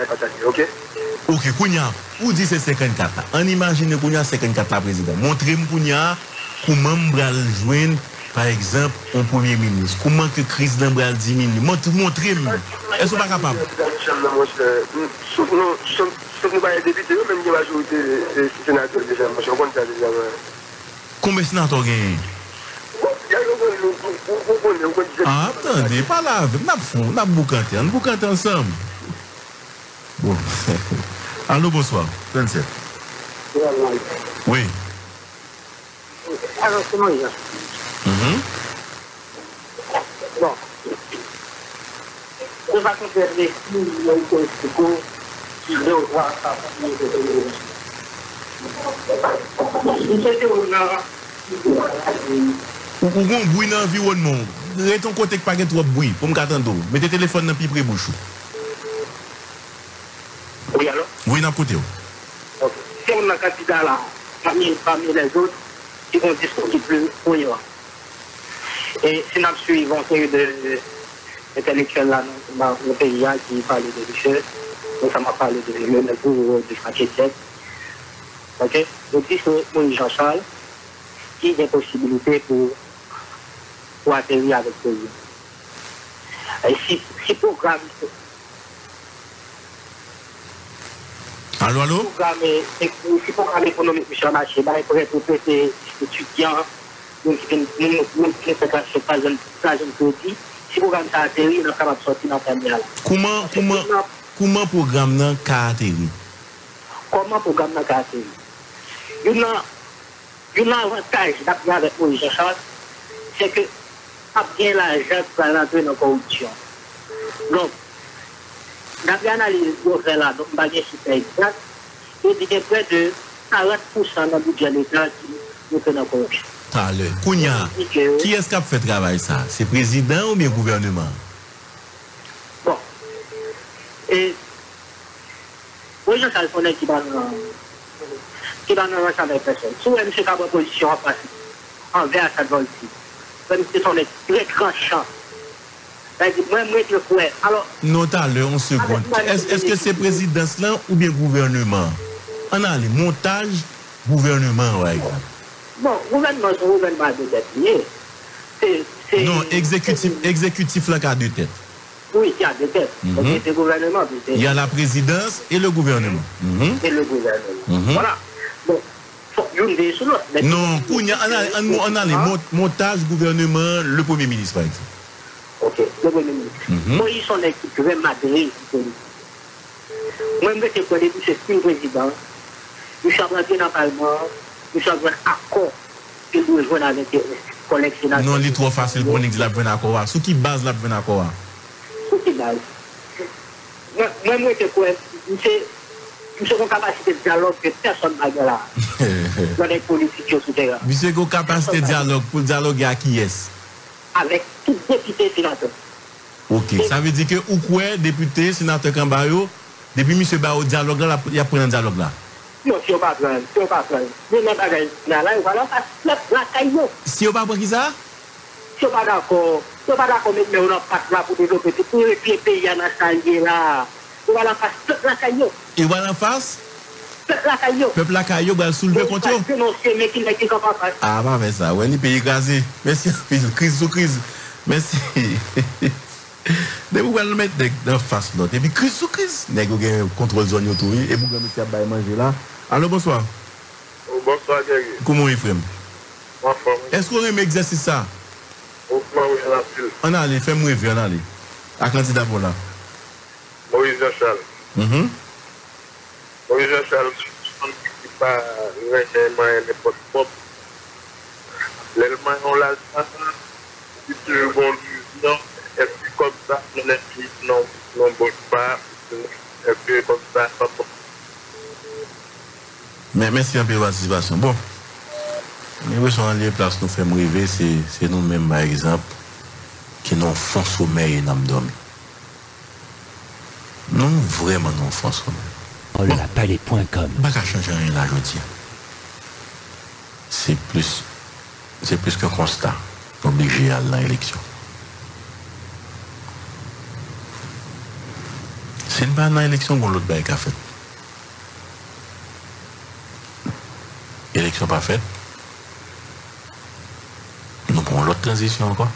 partagé, ok? Ok, Kounia, ou dit c'est 54 là? On imagine Kounia 54 là, président. Montrez-moi Kounia comment m'bral joindre, par exemple, un premier ministre. Comment que crise d'un bral diminue. Montre- eux, même la majorité des sénateurs déjà, moi, je Ah, attendez, pas là, avec, n'a fond, n'a boucanté, on boucanté ensemble. Bon. Allô, bonsoir. 37. Oui. Alors, y a Mhm. Bon. De façon pervertie, il y a eu un secours qui devra Il s'était au nord. Ou ou gon bruit dans l'environnement. Rete ton côté que pas trop de bruit pour me attendre. Mettez téléphone dans plus près bouche. Oui, alors Oui, dans côté. Ok. Si on a un candidat là, parmi, parmi les autres, qui vont discuter plus brillant. Et si nous suivons une série de intellectuels là dans le pays là, qui parlent de richesse, donc ça m'a parlé de Bourreau, de Franck Etienne. Ok? Donc, c'est Moïse Jean-Charles, qui a des possibilités pour, pour atterrir avec le si, programme Allô, allô? si programme économique, Marché, bah, il pourrait étudiants, nous, qui ce pas un pas un produit, si programme ça atterrit, nous sommes sortir dans la. Comment comment comment programme nan ka atterri? Comment programme n'a pas atterri? Il y a un avantage d'après avec Moïse Jean-Charles, c'est que, pas bien l'argent dans la pas bien super exact, il dit qu'il y a près de 40% dans le budget de l'État qui est dans la corruption. Ta le. Kounya, Il dit que- qui est-ce qui a fait travail ça? C'est président ou bien gouvernement? Bon. Et, Moïse Jean-Charles, on est qui va dans qui va dans l'ensemble des personnes. Si M. Cabot position en face, envers sa champ, moi, moi, je crois. Alors, Non, ta le, on seconde. Est-ce est-ce que c'est présidence là ou bien gouvernement? On a les montages gouvernement, ouais. bon, gouvernement, c'est gouvernement de tête. C'est, Non, exécutif, exécutif là qui a deux têtes. Oui, il y a des têtes. Le gouvernement, Il y a la présidence et le gouvernement. Mhm. c'est le gouvernement. Mhm. Voilà. Donc, faut une des sur l'autre. Mais- Non, on a, les mont- montages gouvernement, le premier ministre, par exemple. Ok, le premier ministre. Mhm. Moi, ils sont équipe, je vais m'adhérer. Moi, je vais connaître M. le président. Je suis rentré dans le Parlement. Je suis rentré accord que nous rejoignons avec les collègues sénateurs. Non, il est trop facile pour nous dire la bonne accord. Sous qui base la bonne accord? Sous qui base? Moi, moi, je crois, monsieur, monsieur, une capacité de dialogue que personne n'a là. Dans les politiques. Monsieur, vous capacité de dialogue pour dialoguer à qui est Avec tout député sénateur. Ok, ça veut dire que ou quoi, député, sénateur Kambayo, depuis monsieur Bao dialogue là, il y a pris un dialogue là. Non, si on pas prendre, si on pas prendre. Pas là, là, voilà, la caillou. Si on pas qui ça? Si on pas d'accord, si on pas d'accord, mais on n'a pas là pour développer, pour les pays à la salle là. On va la faire toute la caillou. E wala fas? Pepl lakay yo. Pepl lakay yo, wale souleve kont yo? A, pa ve sa, wè li peyi krasi. Mersi, kriz sou kriz. Mersi. De pou wale met dek nan fas lot. E pi kriz sou kriz. Nèk yo gen kontrol zon yo tou yi. E pou gen meti ap bay manje la. Alo, bonsoir. Bonsoir, Gary. Koumou yi frem? Bonsoir. Esko reme egzasi sa? Oufman wè an apil. An ale, fem wè vi, an ale. Ak lanti da pou la. Moise Charles. Mm-hmm. On ne dit pas vraiment n'importe quoi. L'élément, on l'a dit, non, et puis comme ça, on est dit, non, non, bon, pas, et puis comme ça, bon. Mais merci un peu participation. Bon. Nous sommes en lieu place, nous faisons rêver, c'est nous-mêmes, par exemple, qui nous font sommeil et nous dormons. Nous, vraiment, nous font qu'à changer rien là, je. C'est plus, c'est plus qu'un constat. Obligé à l'élection. C'est pas dans l'élection qu'on l'autre bail qu'a fait. Élection pas faite. Nous prenons l'autre transition encore.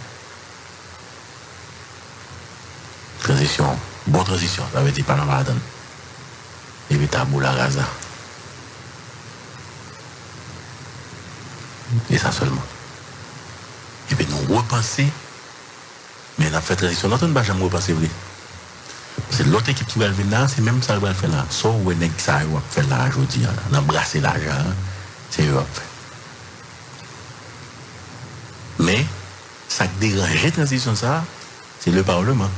Transition, bonne transition, ça veut dire pas la donne. Et puis tabou la raza. Et ça seulement. Et puis nous repenser, mais on a fait transition, nous ne jamais repenser. C'est l'autre équipe qui va le venir là, c'est même ça qui va le faire là. Soit où est ça va faire là aujourd'hui, embrassé l'argent, c'est eux. Mais, ça qui dérange la transition, ça, c'est le Parlement.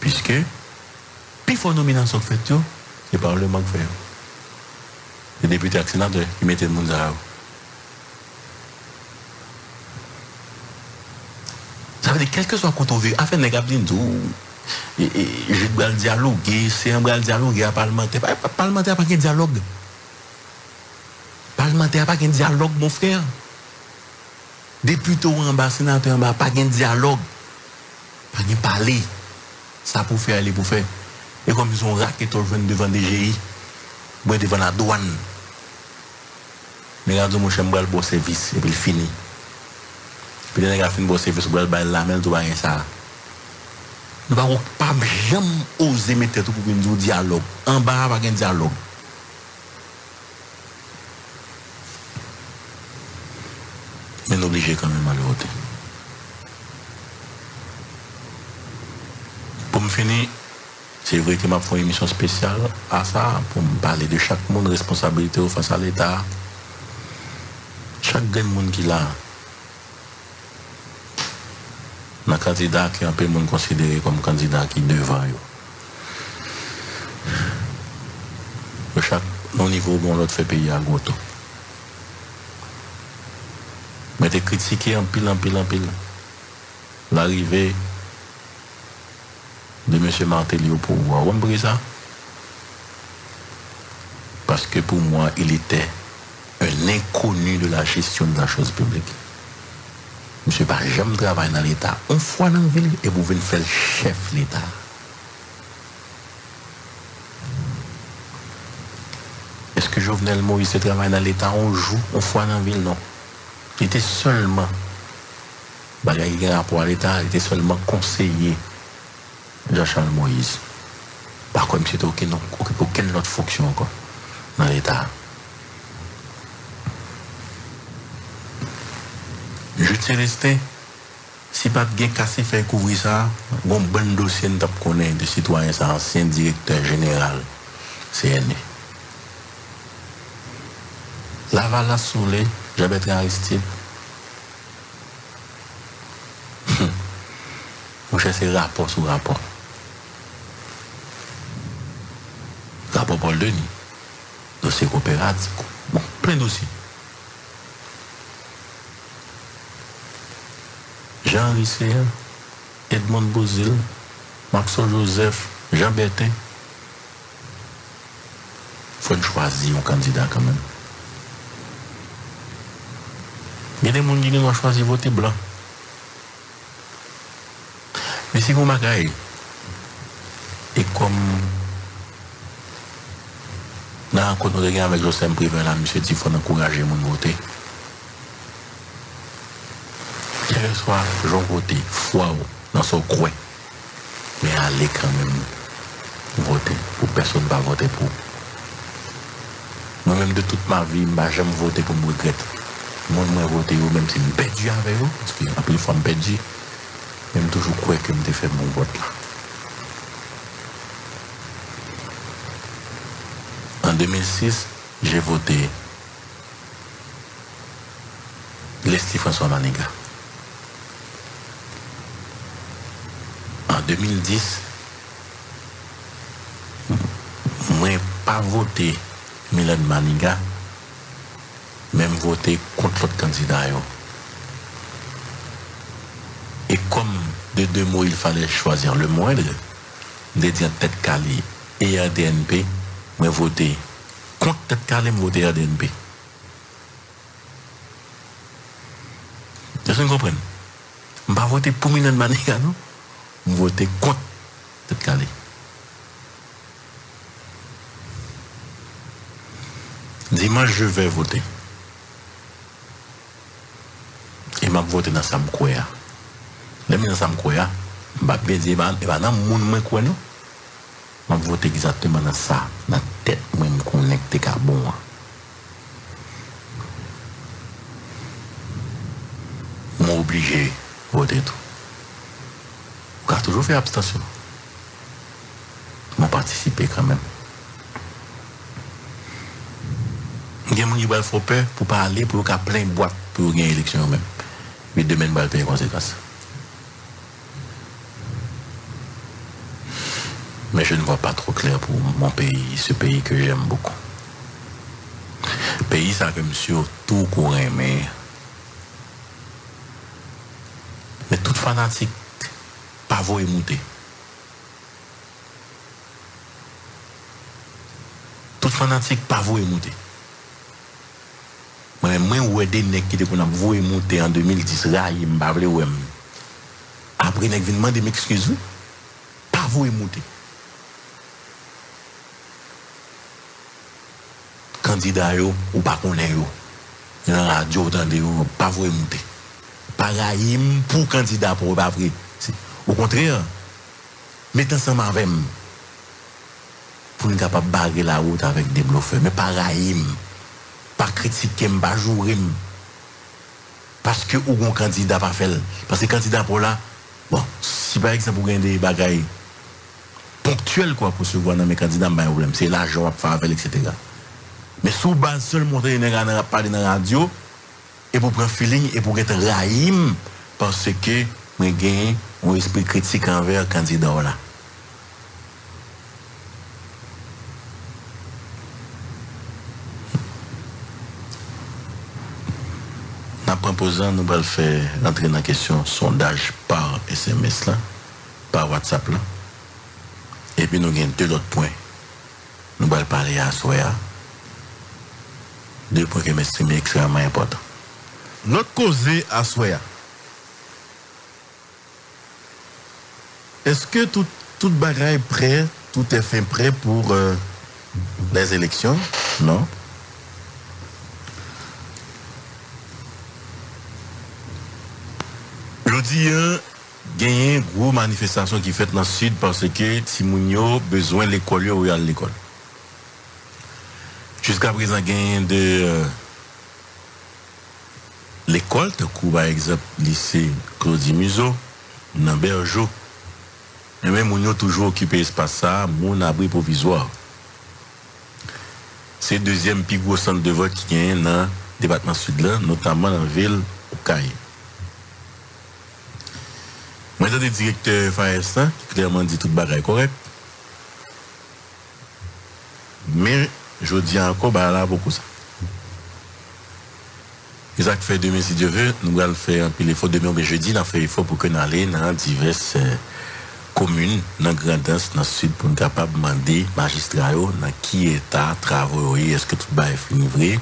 Puisque, pi fò nominasyon fèt yo, se parleman k fè yo. Se deputè ak senatè, ki metè moun za yo. Sa vè di, kelke so akon ton vè, a fè nè gap din dò, e, e, jèk bral diyalogue, se yon bral diyalogue a parlamentè, parlamentè a pa gen diyalogue. Parlamentè a pa gen diyalogue, moun frè. Deputè ou an ba, senatè an ba, pa gen diyalogue. Pa gen pale. Sa pou fè, alè pou fè. E kom yon raket ou jwen devan DGI, mwen devan la douan. Mwen gado mwen chen mbral bo servis, e pi l fini. Pi dene gafin bo servis, mbral bay la men, tou bayen sa. Nou pa wak pa jam ose mette tou pou ki nou diyalog. An ba wak gen diyalog. Men oblige kan men malote. Pou m fini, C'est vrai que m'a fait une émission spéciale à ça, pour me parler de chaque monde responsabilité face à l'État. Chaque grand monde qui l'a. Un candidat qui est un peu considéré comme candidat qui est devant. chaque au niveau bon l'autre fait payer à goto. Mais t'es critiqué en pile, en pile, en pile. L'arrivée de M. Martelly au pouvoir. Vous comprenez ça? Parce que pour moi, il était un inconnu de la gestion de la chose publique. Monsieur pas jamais travaillé dans l'État. On fois dans la ville et vous venez faire le chef de l'État. Est-ce que Jovenel Moïse travaille dans l'État? On joue, on fois dans la ville Non. Il était seulement, bah, il a rapport à l'État, il était seulement conseiller Jean-Charles Moïse. Par contre, n'était aucune, aucune autre fonction encore dans l'État. Jules Célestin, si pas de cassé fait couvrir ça, bon bon dossier nous connaît de citoyen, c'est ancien directeur général CNE. Lavala Soulé, Jabet Aristide. Vous cherchez rapport sur rapport. Rapport Paul Denis. Dossier coopératif. Bon, plein de dossiers. Jean Risséen, Edmond Bouzil, Maxon Joseph, Jean Bertin. Il faut choisir un candidat quand même. Il y a des gens qui ont choisi voter blanc. Mais si vous m'avez et comme Nan rencontre nous avons avec Josem Privé, là, monsieur dit, il faut encourager mon voter. Quel soit, j'en voté, foi dans son coin. Mais allez quand même voter pour personne ne va voter pour. Moi-même, de toute ma vie, je n'ai jamais voté pour me regretter. Moi, je voté, même si je perdu avec eux, parce que après, fois, je perdu, même toujours croire que je fait mon vote là. 2006, j'ai voté Leslie François Maniga. En 2010, moi, pas voté Milan Maniga, même voté contre l'autre candidat. Et comme de deux mots, il fallait choisir le moindre, de dire tête calée et ADNP, moi voté contre tête voté ADNP. Est-ce que vous comprenez? Je ne vais pas voter pour Milan Maniga, non? Je voté contre tête calée. Dimanche, je vais voter. Et je vais voter dans Samkoya. Je vais dans. Je vais bien dire, dans monde, je vais voter exactement dans ça. La tête, moi, je me connecte carbone. Je suis obligé voter tout. Vais toujours faire abstention. Vais participer quand même. Il y a des vont faire peur pour pas aller, pour qu'il plein de boîtes pour gagner l'élection même. Mais demain, il va payer conséquences. Mais je ne vois pas trop clair pour mon pays, ce pays que j'aime beaucoup. Pays, ça comme sur tout courant, mais. Mais tout fanatique, pas vous monter. Tout fanatique, pas vous monter. Moi, moi, est des nègres qui étaient pour nous monter en 2010, là, il m'a parlé, ouais. Après, nègres viennent demander m'excuser. Pas vous monter. Candidat, yo, ou pas qu'on yo. Dans radio, attendez, yo, pas vous monter. Pareil, pour candidat, pour pas vrai. Au contraire, mettez ensemble avec. Pour nous capable barrer la route avec des bluffeurs. Mais pareil, pas critiquer, pas jouer. Parce que ou un candidat pas fait. Parce que candidat pour là, bon, si par exemple vous gagnez des bagailles ponctuels quoi pour se voir dans mes candidats, pas un problème. C'est l'argent à faire etc. Mais sous base seulement de parler dans la radio, et pour prendre feeling et pour être raïm, parce que moi gagne un esprit critique envers le candidat là. En proposant, nous allons faire entrer dans la question sondage par SMS là, par WhatsApp là. Et puis nous avons deux autres points. Nous allons parler à Soya. Deux points qui m'estiment extrêmement importants. Notre causé à Soya. Est-ce que tout, tout bagaille est prêt, tout est fait prêt pour euh, les élections? Non. Je dis, il y a une grosse manifestation qui est faite dans le sud parce que Timounio a besoin de l'école ou à l'école. Jusqu'à présent, il de euh, l'école, de coup, par exemple, lycée Claudie Museau, dans Bergeau. Et même, on a toujours occupé l'espace ça, mon abri provisoire. C'est le deuxième plus gros centre de vote qui est dans le département sud là notamment dans la ville Okaï. moi j'ai des directeurs FAS, qui clairement dit tout le bagage correct. Mais je dis encore, bah là, beaucoup ça. Ça fait demain, si Dieu veut, nous allons faire un peu l'effort demain, mais jeudi, nous fait l'effort pour que nous dans diverses euh, communes, dans Grandance, dans le sud, pour nous capables de demander magistrats, yo, dans qui état, travaux, yo, est-ce que tout le est livré.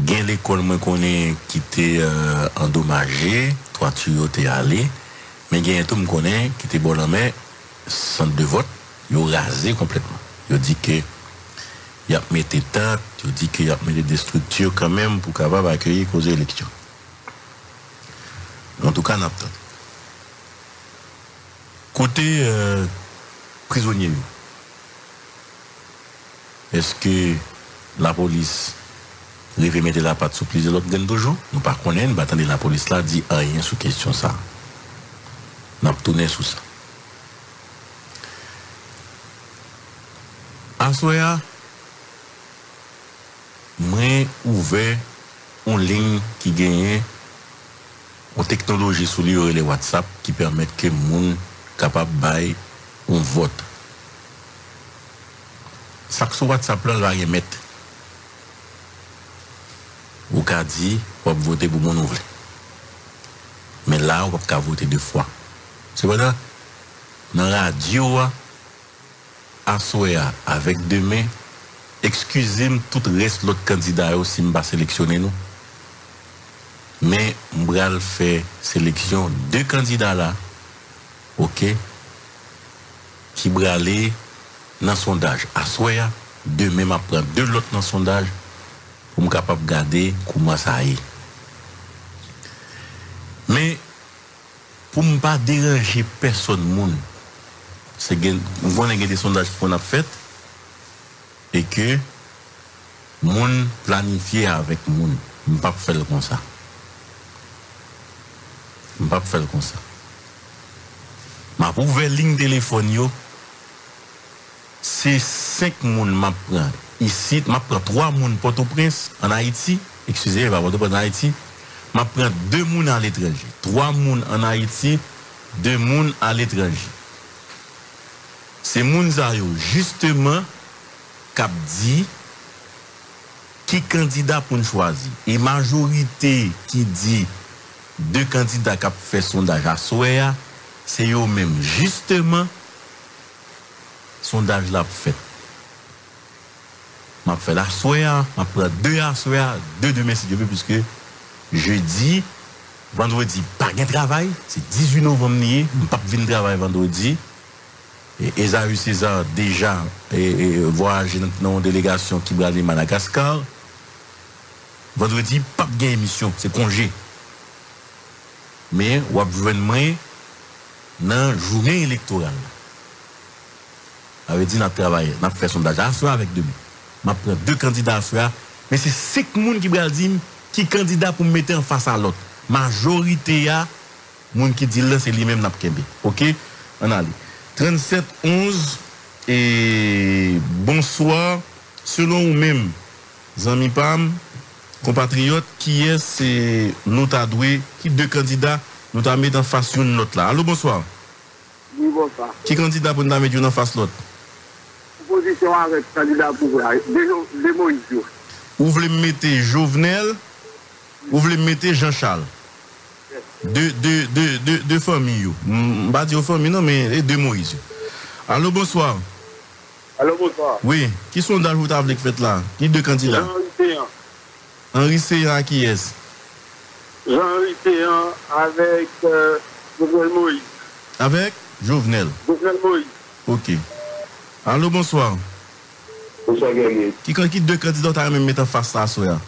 Gain l'école, moi, qu'on est quitté euh, endommagé, toiture, t'es allé. Mais il y a un tout me connaît qui était bon en main, centre de vote, il a rasé complètement. Il a dit que il y a mis des dates, il dit qu'il a des structures quand même pour capable accueillir cause élection. En tout cas, n'a pas. Côté euh, prisonnier, est-ce que la police devait mettre la patte sous plusieurs autres gangs toujours Nous ne connaissons pas, attendez, la police là dit rien sur question ça. N'a pas sous ça. Moi ouvert une ligne qui gagne une technologie sur les WhatsApp qui permet que gens capable de un vote. Ça que sur WhatsApp là, va remettre. Ou qu'a dit, on va voter pour mon ouvre. Mais là, on va voter deux fois. C'est pas ça? Dans la radio, Assoya avec demain, Ekskuzim tout res lot kandida yo si mba seleksyonen nou. Men mbral fè seleksyon de kandida la, ok, ki brale nan sondaj. Aswaya, de men ap pran de lot nan sondaj pou m kapap gade kouman sa ye. Men, pou m pa deranje person moun, se gen, m vwane gen de sondaj pou m ap fèt, et que moun planifié avec moun. Ne pas faire comme ça. Ne pas faire comme ça. Ma pour ouvrir ligne téléphone c'est cinq moun m'a prend. Ici m'a prend trois moun Port-au-Prince en Haïti. Excusez-moi pas en Haïti. M'a prend deux moun à l'étranger. Trois moun en Haïti deux moun à l'étranger. C'est Mounzayo justement kap di ki kandida pou nou chwazi. E majorite ki di de kandida kap fè sondaj a Soya, se yo mèm jisteman sondaj la pou fèt. Map fè la Soya, map fè la 2 a Soya, 2 demè si diyo vè, pwiske jeudi, vendredi, pa gen travay, se 18 novem niye, mpap vin travay vendredi, Esaü César déjà voyage dans une délégation qui va aller Madagascar. Vendredi, pas de émission, c'est congé. Mais on va venir dans la journée électorale. avait dit notre travail, notre fait sondage à soir avec deux. Je prends deux candidats à soir, mais c'est cinq personnes qui va dire qui candidat pour me mettre en face à l'autre. Majorité a moun qui dit là c'est lui-même n'a OK? On allez. 37 11 et bonsoir. Selon vous-même, Zami Pam, compatriotes, qui est c'est nous qui deux candidats nous t'a mis en face une l'autre là. Allô, bonsoir. Oui, bonsoir. Qui candidat pour nous mettre en face l'autre? Opposition avec candidat pour de Moïse. Vous voulez mettre Jovenel, vous voulez mettre Jean-Charles? Deux, deux, deux, deux, familles. Je ne vais pas dire familles, non, mais deux Moïse. Allô, bonsoir. Allô, bonsoir. Oui, qui sont dans le table fait là? Qui deux candidats? Henri Séan, qui est Jean-Henri Théan avec euh, Jovenel Moïse. Avec Jovenel. Jovenel Moïse. Ok. Allô, bonsoir. Bonsoir, Guerrier. Qui, qui deux candidats à même mettre en face à ça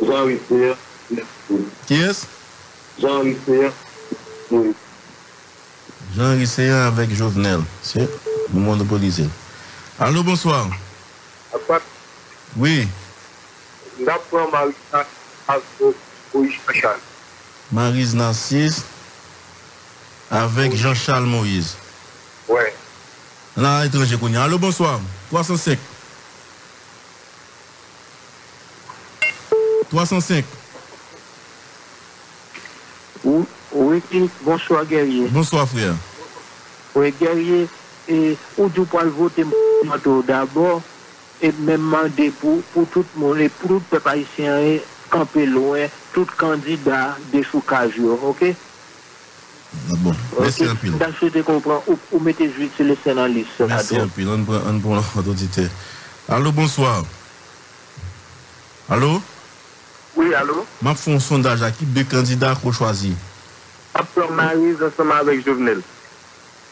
Jean-Henri Théan. Qui est Jean Risséen. Oui. Jean Risséen avec Jovenel. C'est monopolisé. Allô, bonsoir. Oui. Marise Narcisse avec Jean-Charles Moïse. Ouais. Là, étranger qu'on y a. Allô, bonsoir. 305. 305. Oui, bonsoir guerrier. Bonsoir, frère. Oui, guerrier, et où tu peux voter d'abord, et même demander pour, pour tout le monde, et pour tout le peuple haïtien, camper loin, tout candidat de soukage, ok? Ah Bon, merci un peu. Dans ce que tu comprends, ou, ou mettez juste le Sénat liste. Merci un peu. On prend on prend notre auditeur. Allô, bonsoir. Allô? Oui, allô? Je fais un sondage à qui deux candidats qu'on choisit. Après Marise ensemble avec Jovenel.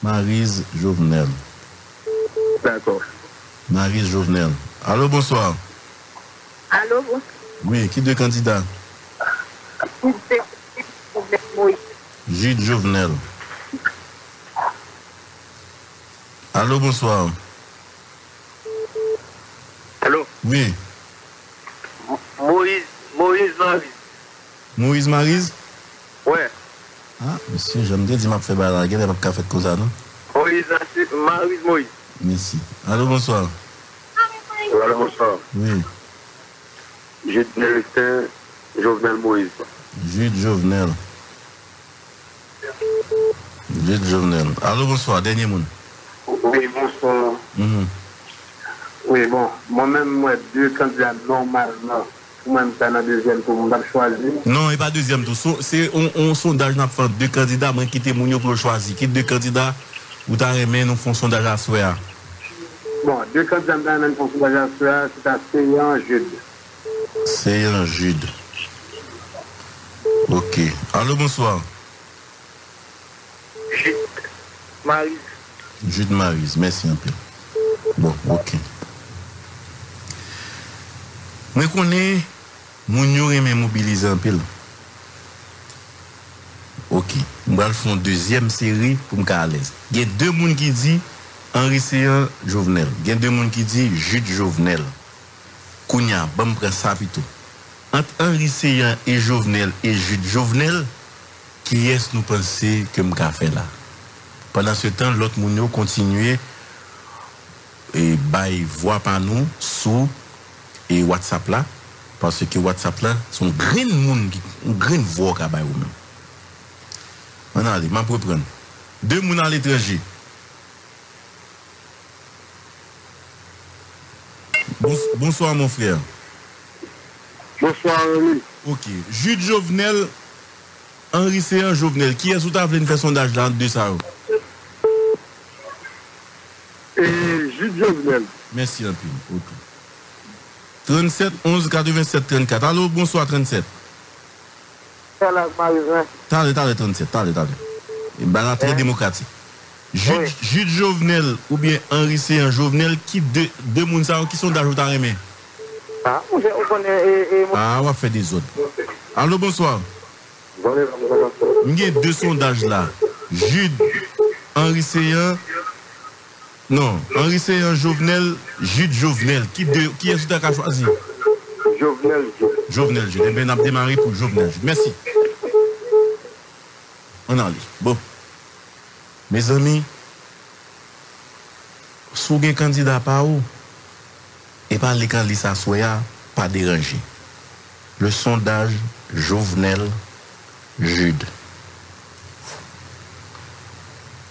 Marise Jovenel. D'accord. Marise Jovenel. Allô, bonsoir. Allô, bon. Oui, qui deux candidats. Jude Jovenel. Allô, bonsoir. Allô? Oui, Moïse, Moïse Marie. Moïse Marise. Ouais. Ah, monsieur, j'aime bien dire que je fais bagarre, je ne pas faire comme ça, non Moïse, Marie Moïse. Merci. Allô, bonsoir. Voilà, bonsoir. Oui, J'ai Nelestin, Jovenel Moïse. Jude Jovenel. Jude Jovenel. Allô, bonsoir, dernier monde. Oui, bonsoir. Mhm. Oui, bon, moi-même, moi, deux candidats normalement, Mwen sa nan dezyen pou moun ap chwazi. Non, e pa dezyen tou. So, se on sondaj nan fante. De kandida mwen ki te moun yo pou chwazi. Ki de kandida ou ta remen nou fon sondaj aswe a? Bon, de kandida mwen nan fon sondaj aswe a, se ta Seyan Jude. Seyan Jude. Ok. Alo, bonsoir. Jude Maris. Jude Maris, mersi anpe. Bon, ok. Mwen konen... moun yo reme mobilize an pil. Ok, mbral fon dezyem seri pou mka alez. Gen de moun ki di, Henri Seyen Jovenel. Gen de moun ki di, Jude Jovenel. Kounya, bam pre sa pito. Ant Henri Seyen e Jovenel e Jude Jovenel, ki es nou pense ke mka fe la. Pendan se tan, lot moun yo kontinue e bay vwa pa nou sou e WhatsApp la. Parce que WhatsApp là, son grand monde, un grand voix qui a même. Maintenant, allez, je reprendre. Deux mouns à l'étranger. Bonsoir, mon frère. Bonsoir, Henri. Ok. Jude Jovenel, Henri Séan Jovenel, qui est-ce que tu as fait faire sondage là de ça? Oh. Et Jude Jovenel. Merci, un peu. Ok. 37 11 87 34. Allô, bonsoir 37. C'est la Marie, hein. T'allez, t'allez 37, t'allez, t'allez. Et ben très démocratique. Jude, Jovenel ou bien Henri Séan Jovenel, qui deux, ou qui sont d'ajouter à remet. Ah, on Ah, faire des autres. Allô, bonsoir. Il y a deux sondages là. Jude, Henri Séan. Non, Henri c'est un Jovenel, Jude Jovenel. Qui, de, qui est-ce que tu as choisi Jovenel Jude. Jovenel Jude. Eh bien, on a démarré pour Jovenel Jude. Merci. On a Bon. Mes amis, si vous avez un candidat par où, et par les candidats soya, pas dérangé. Le sondage Jovenel Jude.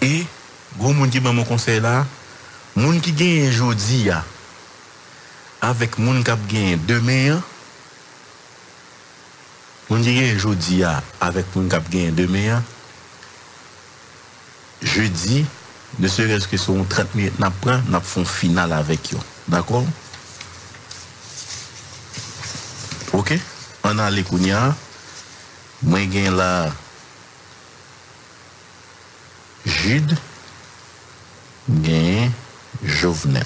Et, gros monde qui m'a mon conseil là, Moun ki genye jodi ya, avek moun kap genye demen ya, moun ki genye jodi ya, avek moun kap genye demen ya, jeudi, ne sere eske son 30 minute nap pran, nap fon final avek yo. D'akon? Ok? An ale kounya, mwen gen la jid, gen Jovenel.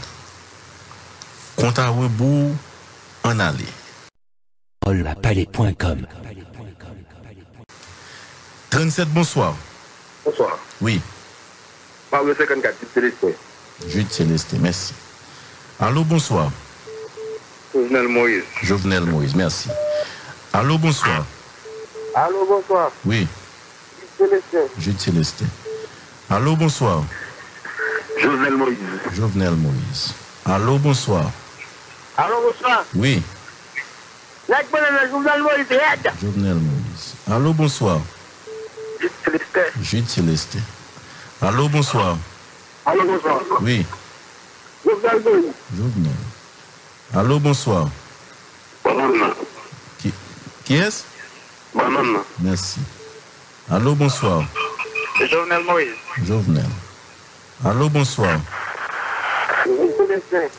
Compte à rebours, on allait. Olapalais.com 37, bonsoir. Bonsoir. Oui, Marie 54, Célestin. Jude Célestin, merci. Allô, bonsoir. Jovenel Moïse. Jovenel Moïse, merci. Allô, bonsoir. Allô, bonsoir. Oui, Célestin. Jude Célestin. Allô, bonsoir. Jovenel Moïse. Jovenel Moïse. Allô, bonsoir. Allô, bonsoir. Oui, Jovenel Moïse, aide. Jovenel Moïse. Allô, bonsoir. Jude Célestin. Jude Célestin. Allô, bonsoir. Allô, bonsoir. Oui, Jovenel Moïse. Jovenel. Allô, bonsoir. Banane. Qui, qui est-ce? Banane. Merci. Allô, bonsoir. Jovenel Moïse. Jovenel. Allô, bonsoir.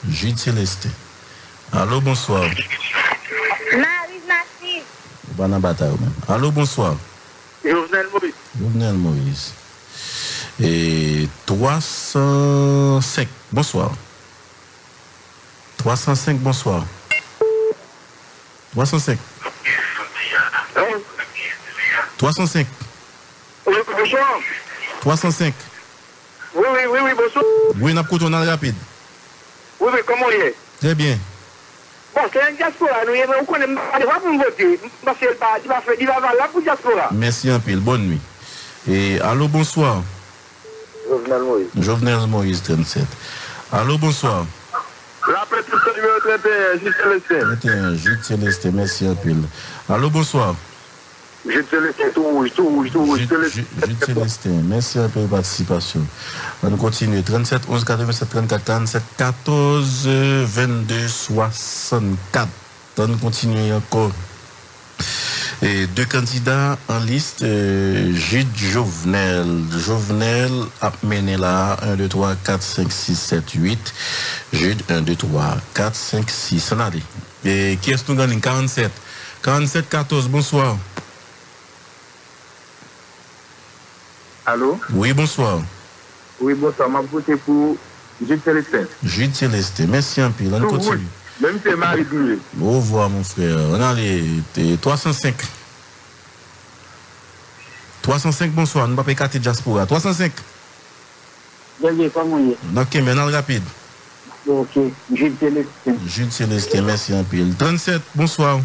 Jude Célestin. Allô, bonsoir. Marie dans la bataille, même. Allô, bonsoir. Jovenel Moïse. Jovenel Moïse. Et 305. Bonsoir. 305, bonsoir. 305. 305. Oui, bonsoir. 305. Oui, oui, oui, oui, bonsoir. Oui, n'a pas rapide. Oui, oui, comment il est? Très bien. Bon, c'est un diaspora, nous, on connaît pas pour voter. Parce qu'il va faire, il va là pour diaspora. Merci un peu. Bonne nuit. Et allô, bonsoir. Jovenel Moïse. Jovenel Moïse 37. Allô, bonsoir. Tout ce numéro 31, Jules Célestin. 21, Jude Célestin, merci un peu. Allô, bonsoir. Jules Célestin, tout rouge, tout rouge, tout rouge. Jude- Jude Célestin, merci peu de participation. On va continuer. 37 11 87 34 47 14 euh, 22 64. On continue encore. Et deux candidats en liste, euh, Jude Jovenel. Jovenel a mené là 1, 2, 3, 4, 5, 6, 7, 8. Jude 1, 2, 3, 4, 5, 6. On a dit. Et qui est-ce que nous gagnons? 47. 47, 14, bonsoir. Allô? Oui, bonsoir. Oui, bonsoir. Je voté pour Jules Célestin. Jude Célestin, merci un peu. On continue. Même si c'est Marie Doué. Au revoir, mon frère. On a les t'es 305. 305, bonsoir. Nous ne pouvons pas payer diaspora. 305. Bien, comment est Ok, maintenant le rapide. Ok, Jules Célestin. Jude Célestin, merci un peu. 37, bonsoir.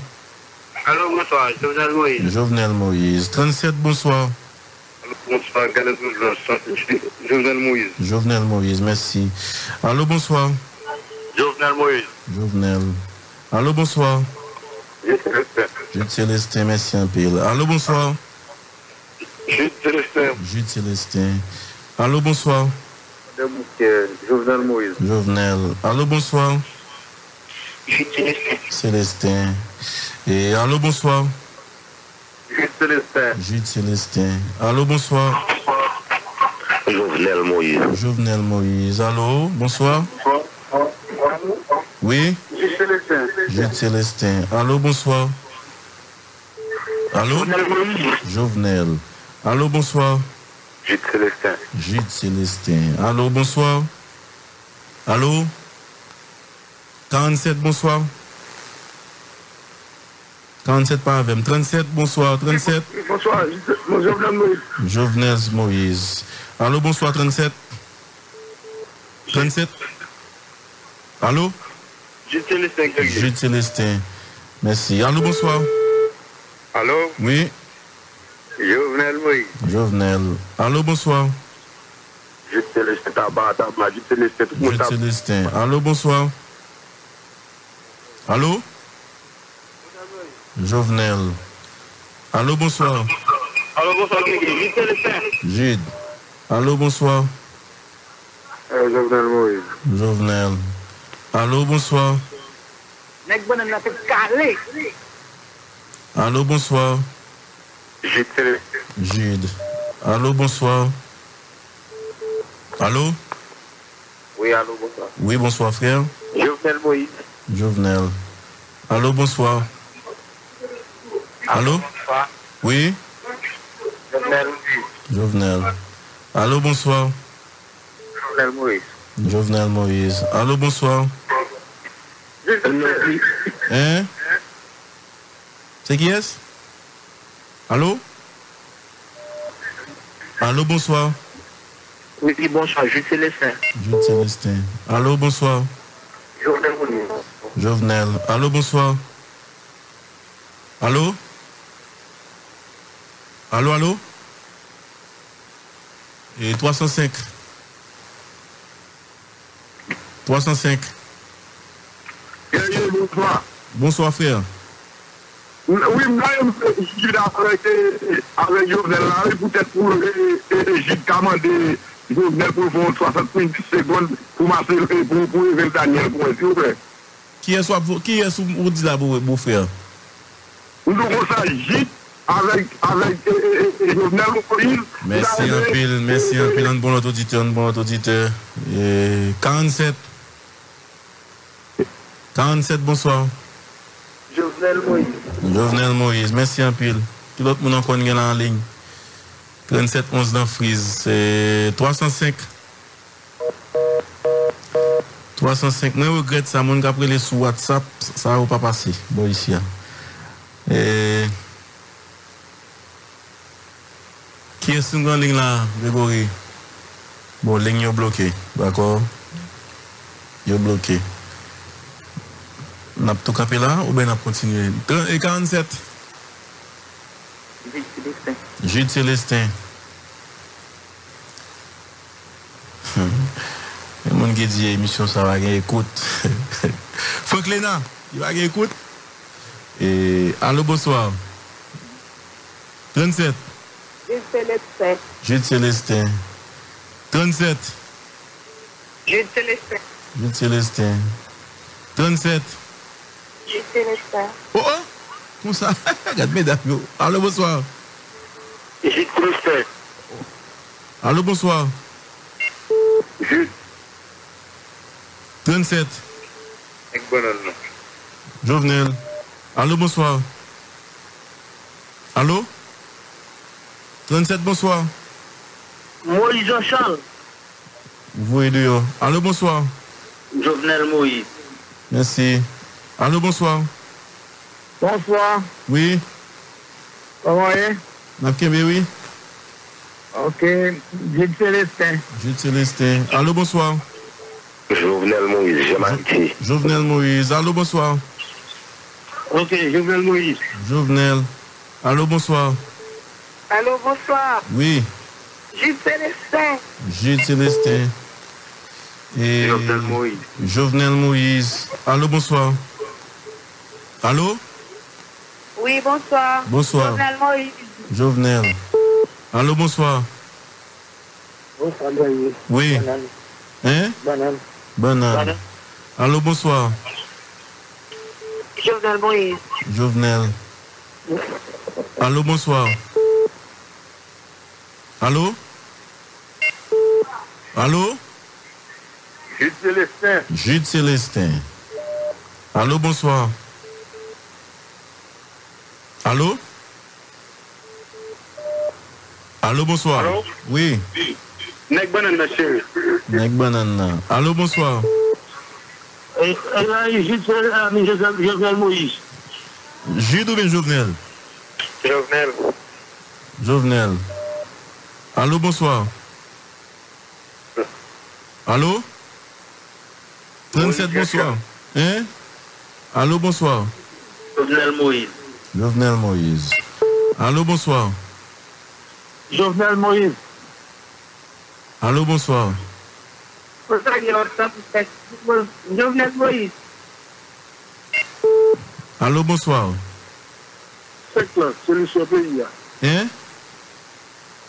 Allô, bonsoir, Jovenel Moïse. Jovenel Moïse. 37, bonsoir. Bonsoir, Jovenel Moïse. Jovenel Moïse, merci. Allô, bonsoir. Jovenel Moïse. Jovenel. Allô, bonsoir. Jules Célestin. Jude Célestin, merci un peu. Allô, bonsoir. Jules Célestin. Jude Célestin. Allô, bonsoir. Jovenel Moïse. Jovenel. Allô, bonsoir. Jules Célestin. Célestin. Et allô, bonsoir. Jules Célestin. Jude Célestin. Allô, bonsoir. Jovenel Moïse. Jovenel Moïse. Allô, bonsoir. Oui, Jules Célestin. Jude Célestin. Allô, bonsoir. Allô, Jovenel. Allô, bonsoir. Jules Célestin. Jude Célestin. Allô, bonsoir. Allô? 47, bonsoir. 47 par avec 37, bonsoir. 37. Bonsoir, mon Jovenel Moïse. Jovenel Moïse. Allô, bonsoir, 37. 37. Allô? Jules Célestin. Jude Célestin. Merci. Allô, bonsoir. Allô, Oui, Jovenel Moïse. Jovenel. Allô, bonsoir. Jules Célestin, tabac, tabac, Jules Célestin, tout le monde. Célestin. Allô, bonsoir. Allô? Jovenel. Allô, bonsoir. Allô, bonsoir, Célestin. Jude. Allô, bonsoir. Jovenel Moïse. Jovenel. Allô, bonsoir. Allô, bonsoir. Célestin. Jude. Allô, bonsoir. Allô? Oui, allô, bonsoir. Oui, bonsoir, frère. Jovenel Moïse. Jovenel. Allô, bonsoir. Allô? Oui? Jovenel Moïse. Jovenel. Allô, bonsoir. Jovenel Moïse. Jovenel Moïse. Allô, bonsoir. Hein? C'est qui est-ce? Allô? Allô, bonsoir. Oui, bonsoir, Jules Célestin. Jude Célestin. Allô, bonsoir. Jovenel Moïse. Jovenel. Allô, bonsoir. Allô? Allô, allô Et 305. 305. Bonsoir. Bonsoir, frère. Oui, moi, je suis d'accord avec, avec Jovenel là, et peut-être pour Gilles Camandé, Jovenel pour faire 60 secondes pour marcher pour, pour Evel Daniel, pour s'il vous plaît. Qui est-ce que vous dites là, beau frère Nous avons ça, Gilles, avec, avec eh, eh, eh, Jovenel Moïse. Merci un pile, merci un pile, un bon auditeur, un bon auditeur. Et 47. 47, bonsoir. Jovenel Moïse. Jovenel Moïse, merci un pile. Tout l'autre monde encore en ligne. 37 11 dans Frise, c'est 305. 305. Moi, je regrette ça. Mon après les sur WhatsApp, ça va pas passer. Bon, ici. hein. Et... Qui est sur la ligne là, Grégory? Bon, ligne est bloquée, d'accord? Est bloquée. On a tout capé là ou bien on a continué? 30 e et 47. Jude Célestin. Jude Célestin. Moun ge diye emisyon sa va gen ekout. Fok Lena, yi va gen ekout. E, alo, bonsoir. 37. Jude Célestin. Jude Célestin. 37. Jude Célestin. Jude Célestin. 37. Jude Célestin. Oh oh! Comme ça? Regarde, mesdames. Allô, bonsoir. Jude Célestin. Allô, bonsoir. Jude. 37. Ek bonan nou. Jovenel. Allô, bonsoir. Allô? 37, bonsoir. Moïse Jean-Charles. Vous voyez dehors. Allô, bonsoir. Jovenel Moïse. Merci. Allô, bonsoir. Bonsoir. Oui. Comment est Napkembe, oui. Ok. Jude Célestin. Jude Célestin. Allô, bonsoir. Jovenel Moïse, Jamanti. Jovenel Moïse. Allô, bonsoir. Ok, Jovenel Moïse. Jovenel. Allô, bonsoir. Allô, bonsoir. Oui. Jude Célestin. Jude Célestin. Et Jovenel Moïse. Jovenel Moïse. Allô, bonsoir. Allô? Oui, bonsoir. Bonsoir. Jovenel Moïse. Jovenel. Allô, bonsoir. Bonsoir, Moïse. Oui. Banane. Hein? Banane. Banane. Allô, bonsoir. Jovenel Moïse. Jovenel. Allô, bonsoir. Allô? Allô? Jude Célestin. Jude Célestin. Allô, bonsoir. Allô? Allô, bonsoir. Allô? Oui, Nek bonan nou, chéri. Nek Banana. Allô, bonsoir. Célestin, Jovenel Jovenel Moïse. Jude ou bien Jovenel? Jovenel. Jovenel. Allô, bonsoir. Allô? 37, bonsoir. Hein? Allô, bonsoir. Jovenel Moïse. Jovenel Moïse. Allô, bonsoir. Jovenel Moïse. Allô, bonsoir. Jovenel Moïse. Allô, bonsoir. Secteur, solution pays. Hein?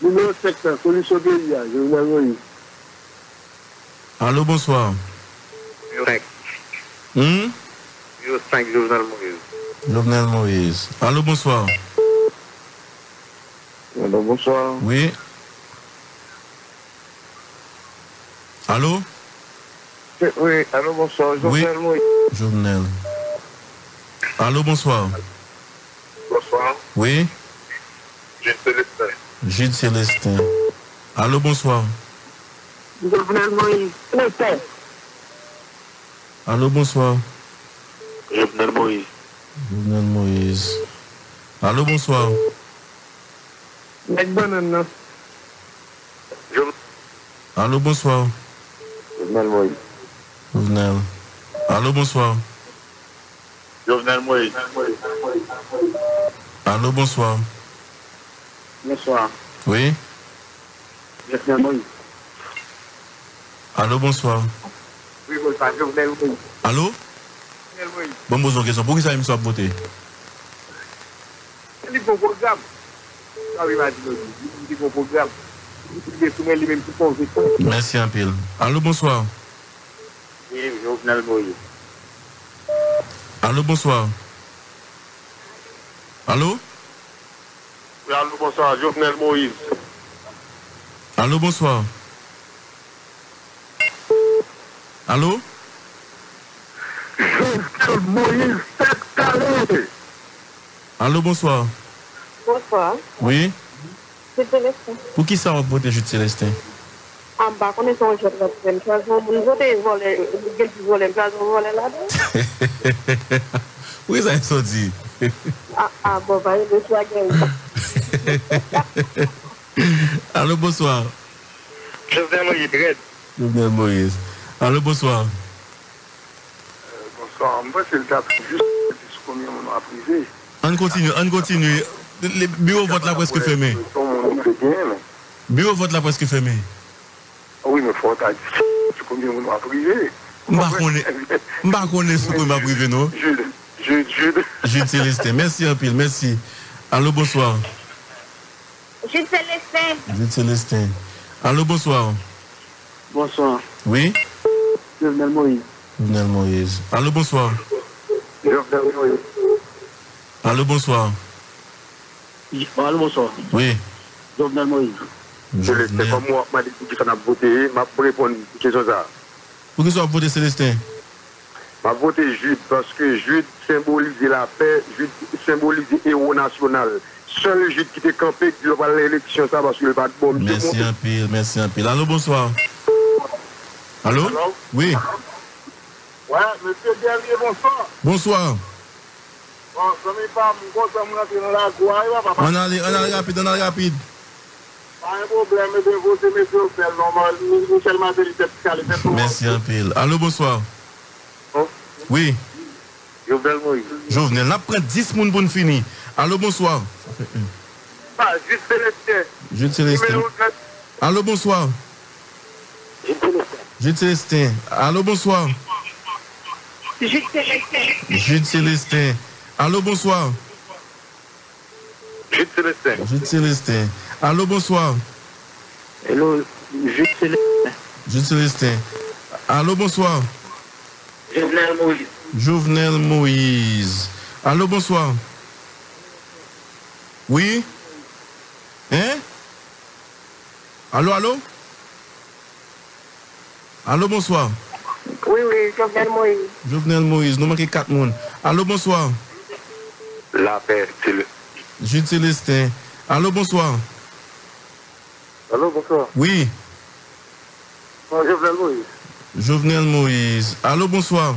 Numéro secteur, solution pays. Jovenel Moïse. Allô, bonsoir. 5. Hmm? 5, Jovenel Moïse. Jovenel Moïse. Allô, bonsoir. Alors, bonsoir. Oui. Allô? Oui, alors bonsoir. Jovenel Moïse. Jovenel. Allô, bonsoir. Bonsoir. Oui. Jude Célestin. Gilles Célestin. Allô, bonsoir. Jovenel Moïse. Allô, bonsoir. Jovenel Moïse. Jovenel Moïse. Allô, bonsoir. Nek banane. Allô, bonsoir. Jovenel Moïse. Jovenel. Allô, bonsoir. Jovenel Moïse. Allô, bonsoir. Bonsoir. Oui. Jovenel Moïse. Allô, bonsoir. Oui, bonsoir. Jovenel Moïse. Allô? Jovenel Moïse. Bon, bonjour, question. Pour qui ça, il me soit voté? Il a un programme. Ah oui, m'a dit, il programme. Est tout pour Merci un pile. Allô, bonsoir. Oui, Jovenel Moïse. Allô, bonsoir. Allô? Oui, allô, bonsoir. Jovenel Moïse. Allô, bonsoir. Allô? Jovenel Moïse, tête carrée. Allô, bonsoir. Bonsoir. Oui? Jude Célestin. Pour qui ça va voter Jude Célestin? En bas, on est sur le jeu de la voler, vous êtes volé, vous êtes volé là-dedans. Oui, ça est dit? Ah, ah, bon, bah, il est soit gagné. Allô, bonsoir. Jovenel Moïse, Red. Jovenel Moïse. Allô, bonsoir. Bonsoir. Moi, c'est le juste combien on a privé. On continue, on continue. Le bureau vote là presque fermé? Bureau vote là presque fermé? Oui, mais faut t'as dit combien on a privé. M'a connaît, m'a connaît ce que m'a privé, non? Jude, Jude, Jude. Jude Célestin. Merci un pile, merci. Allô, bonsoir. Jules Célestin. Jude Célestin. Allô, bonsoir. Bonsoir. Oui? Jovenel Moïse. Jovenel Moïse. Allô, bonsoir. Jovenel Moïse. Allô, bonsoir. Allô, bonsoir. Oui. Jovenel Moïse. Jovenel. comme moi, que ça n'a voté, m'a répondu à cette question ça. Pour qui soit voté Célestin? M'a voté Jude parce que Jude symbolise la paix, Jude symbolise héros national. Seul Jude qui était campé qui va l'élection ça parce qu'il va de bon. Merci un pile, merci un pile. Allô, bonsoir. Allô? Allô? Oui. Ouais, monsieur Dernier, bonsoir. Bonsoir. On a, on a rapide, on a rapide. Pas un problème de voter, monsieur Michel Madeli, c'est. Merci un pile. Allô, bonsoir. Oui. Jovenel Moïse. Jovenel, on prend 10 moun pour finir. Allô, bonsoir. Ah, juste Célestin. Jude Célestin. Numéro 9. Allô, bonsoir. Jude Célestin. Allô, bonsoir. Jules Célestin. Allô, bonsoir. Jude Célestin. Jude Célestin. Allô, bonsoir. Hello, Jules Célestin. Jude Célestin. Allô, bonsoir. Jovenel Moïse. Jovenel Moïse. Allô, bonsoir. Oui? Hein? Allô, allô? Allô, bonsoir. Oui, oui, Jovenel Moïse. Jovenel Moïse, nous manquons 4 moun. Allô, bonsoir. La paix, c'est le. Jude Célestin. Allô, bonsoir. Allô, bonsoir. Oui, Bon, Jovenel Moïse. Jovenel Moïse. Allô, bonsoir.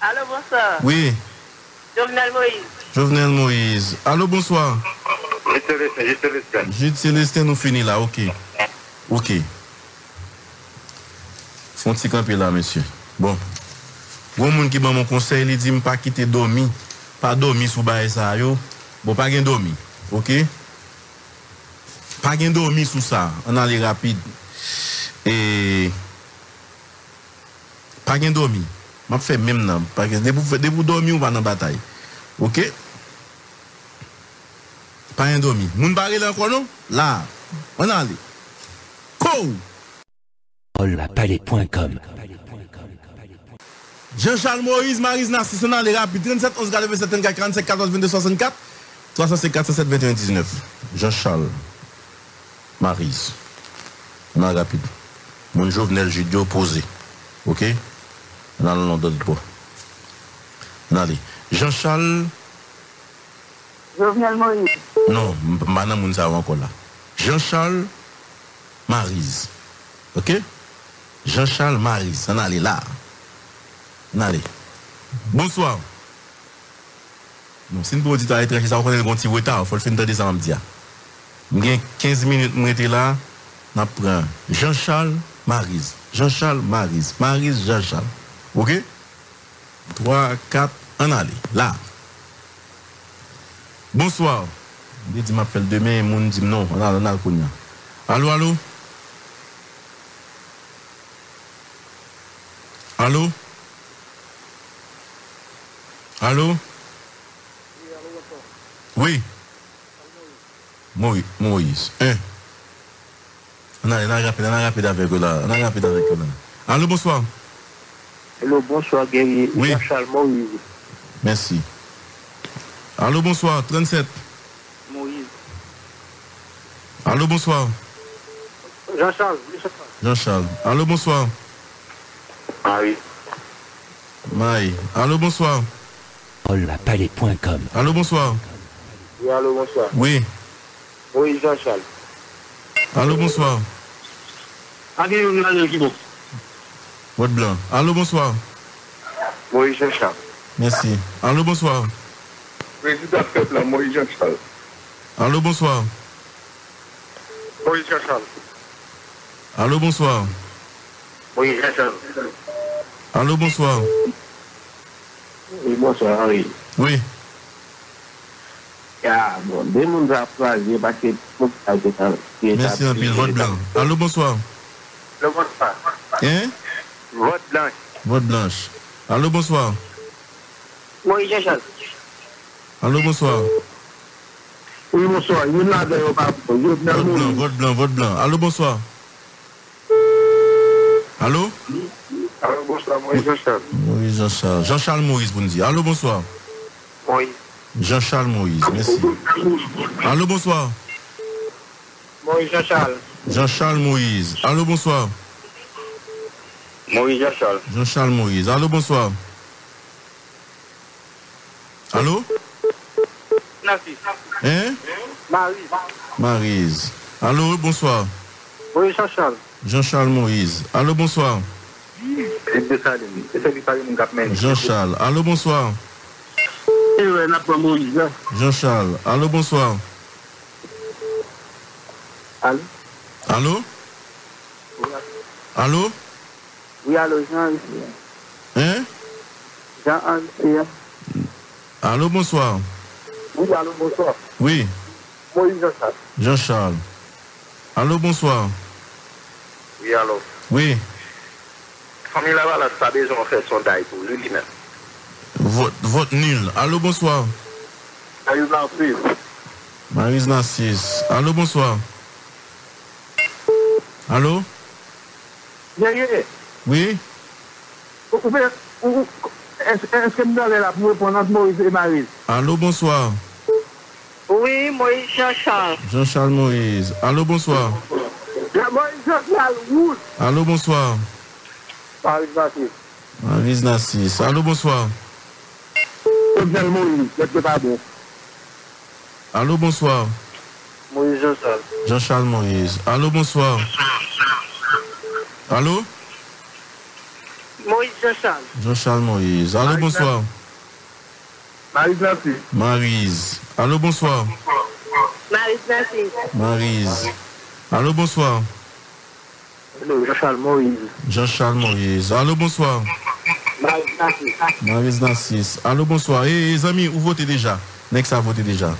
Allô, bonsoir. Oui, Jovenel Moïse. Jovenel Moïse. Allô, bonsoir. Jude Célestin, Jude Célestin. Nous finissons là, ok. Ok. Font petit camper là, monsieur. Bon. Bon moun qui ban mon conseil, il dit pas quitter dormir, pas dormir sous bail ça yo. Bon pas gen dormir. OK? Pas gen dormir sous ça. On aller rapide. Et pas gen dormir. M'a fait même nan, pas dès vous dormir on va dans bataille. OK? Pas gen dormir. Moun barre là encore non? Là. On aller. Go Olapalais.com Jean-Charles Moïse, Marise Narcisse, on a les rapides. 37 11 27 34 45 14 22 64 354 7 21 19. Jean-Charles Marise. On a rapide. Mon Jovenel Judio opposé. OK? On a le nom de. On a allez. Jean-Charles? Jovenel Moïse. Non, maintenant, mon savons encore là. Jean-Charles Marise. OK? Jean-Charles Marise. On a allé là. On a allé. Bonsoir. Non, si nous auditeur étranger, ça va connaître un petit retard. Il faut le faire dans des ans, dire. J'ai 15 minutes, je suis là. On prend Jean-Charles Marise. Jean-Charles Marise. Marise Jean-Charles. Ok? 3, 4, an ale. La. Bonsoir. Mwen di ma fel demen, moun di mnon. An al, an al konya. Alo, alo. Alo. Alo. Oui. Moïse. Moïse. Hein? An ale, an al rapide, an al rapide avek. An al rapide avek. Alo, bonsoir. Hello, bonsoir, guerrier. Oui. Jean-Charles Moïse. Merci. Allô, bonsoir. 37. Moïse. Allô, bonsoir. Jean-Charles. Jean-Charles. Allô, bonsoir. Ah oui. Maï. Allô, bonsoir. Olapalais.com Allô, bonsoir. Oui, allô, bonsoir. Oui. Oui, Jean-Charles. Allô, bonsoir. Ok, on Vote blanc. Allô, bonsoir. Moïse Jean-Charles. Merci. Allô, bonsoir. Président peuple, Moïse Jean-Charles. Allô, bonsoir. Moïse Jean-Charles. Allô, bonsoir. Oui, Jean-Charles. Allô, bonsoir. Oui, bonsoir, Henri. Oui. Ah, bon, des gens ont choisi parce que Merci un pile. Vote blanc. Allô, bonsoir. Le pas. Hein? Vote blanc. Vote blanche. Allô, bonsoir. Oui, Jean-Charles. Allô, bonsoir. Oui, bonsoir. Il Vote blanc, vote blanc, vote blanc. Allô, bonsoir. Allô? Alors, bonsoir, Moïse Jean-Charles. Moïse Jean-Charles. Jean-Charles Moïse, vous me dites. Allô, bonsoir. Oui. Jean-Charles Moïse, merci. Allô, bonsoir. Moïse Jean-Charles. Jean-Charles Moïse. Allô, bonsoir. Moïse Jean-Charles. Jean-Charles Moïse. Allô, bonsoir. Allô? Narcisse. Hein? Marie. Marise. Allô, bonsoir. Moïse Jean-Charles. Jean-Charles Moïse. Allô, bonsoir. Jean-Charles. Allô, bonsoir. Jean-Charles. Allô, bonsoir. Allô? Allô? Allô? Oui, allô, Jean, Hein? Jean, Jean, Allô, bonsoir. Oui, allô, bonsoir. Oui, Moïse Jean-Charles. Jean-Charles. Allô, bonsoir. Oui, alors. Oui, Famille Laval a pas besoin de faire sondage pour lui lui-même. vote, vote nul. Allô, bonsoir. Ayou Narcisse. Marise Narcisse. Allô, bonsoir. Allô? Bien, bien. Oui? Est-ce que vous avez la pour répondre entre Moïse et Marie? Allô, bonsoir. Oui, Moïse Jean-Charles. Jean-Charles Moïse. Allô, bonsoir. La Moïse Jean-Charles. Allô, bonsoir. Marie Jean-Charles. Marise Narcisse. Allô, bonsoir. Jean Moïse, c'est pas bon. Allô, bonsoir. Moïse Jean-Charles. Jean-Charles Moïse. Allô, bonsoir. Allô? Moïse Jean-Charles. Jean-Charles Moïse. Allô, bonsoir. Marie Jean-Charles. Marise. Allô, bonsoir. Marie Narcisse. Marise. Allô, bonsoir. Allô, Jean-Charles Moïse. Jean-Charles Moïse. Allô, bonsoir. Marie. Marise Narcisse. Allô, bonsoir. Eh, les amis, vous votez déjà. Next a voté déjà.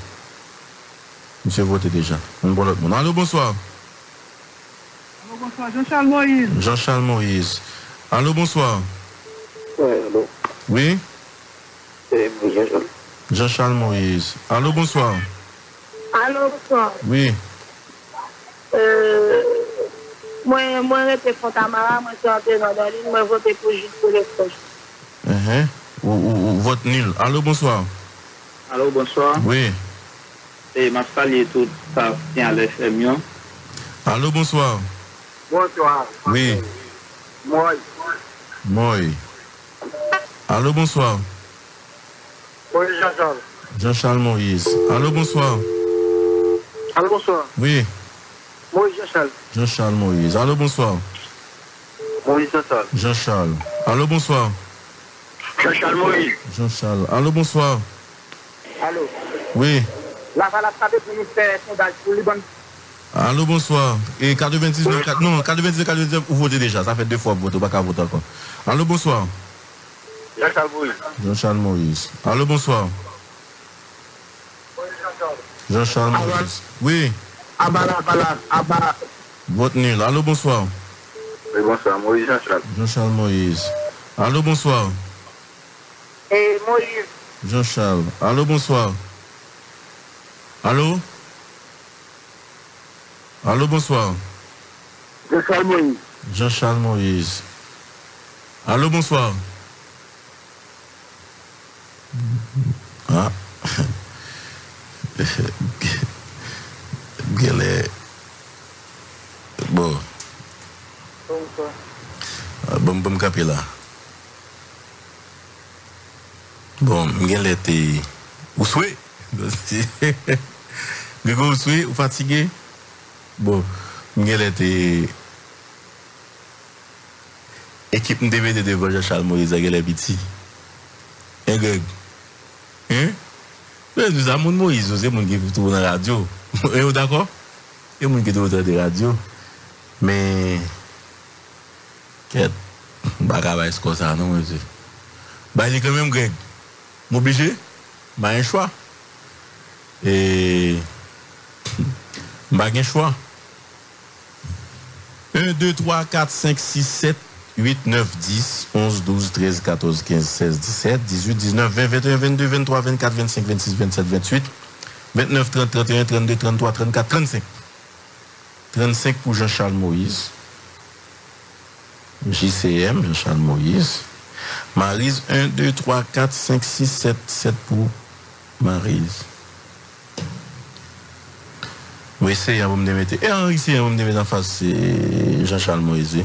Monsieur voté déjà. Allô, bonsoir. Bonsoir, Jean-Charles Moïse. Jean-Charles Moïse. Allô, bonsoir. Oui, allô. Oui? C'est Moïse Jean-Charles. Jean-Charles Moïse. Allô, bonsoir. Allô, bonsoir. Oui. Euh, moi, moi, j'étais Fontamara, moi, je suis entré dans la ligne, moi, j'ai voté pour juste pour les proches. Uh-huh. Ou, ou- ou vote nul. Allô, bonsoir. Allô, bonsoir. Oui. Et ma salué tout ça tient à l'FM. Allô, bonsoir. Bonsoir. Oui. Moi, Moi. Allô, bonsoir. Moïse Jean-Charles. Jean-Charles Moïse. Allô, bonsoir. Allô, bonsoir. Oui. Moïse Jean-Charles. Jean-Charles Moïse. Allô, bonsoir. Moïse Jean-Charles. Jean-Charles. Allô, bonsoir. Jean-Charles Moïse. Jean-Charles. Allô, bonsoir. Allô. Oui. La va la frapper pour nous faire sondage pour les bonnes. Allô, bonsoir. Et 99, 4, non, 99, 99, vous votez déjà. Ça fait deux fois que vous votez, pas qu'à voter encore. Allô, bonsoir. Jean-Charles Moïse. Jean-Charles. Allô, bonsoir. Jean-Charles Moïse. Oui. Abala, abala, abala. Vote nul. Allô, bonsoir. Oui, bonsoir. Moïse Jean-Charles. Jean-Charles Moïse. Allô, bonsoir. Et Moïse, Jean-Charles. Allô, bonsoir. Allô? Allô, bonsoir. Jean-Charles Moïse. Jean-Charles Moïse. Allô, bonsoir. Ah. Gele. Bon. Bonsoir. Bon, bon, capé là. Bon, Gélé, t'es. Ou souhait? Grégo, ou souhait? Ou fatigué? Bon, mwen lè te... Ekip mwen deme de devanja Charles Moïse a gè lè biti. En greg. En? Mwen nou sa moun Moïse, ou se moun ki foutou nan radyo. E ou d'akon? E moun ki foutou nan radyo. Men... Ket, baka ba eskosa nan mwen se. Ba li kèmèm greg. M'oblige, ba yon chwa. E... un choix. 1, 2, 3, 4, 5, 6, 7, 8, 9, 10, 11, 12, 13, 14, 15, 16, 17, 18, 19, 20, 21, 22, 23, 24, 25, 26, 27, 28, 29, 30, 31, 32, 33, 34, 35. 35 pour Jean-Charles Moïse. JCM, Jean-Charles Moïse. Marise, 1, 2, 3, 4, 5, 6, 7, 7 pour Marise. Oui, c'est un homme de mettre. Et Henri, c'est un homme de mettre en face, c'est Jean-Charles Moïse.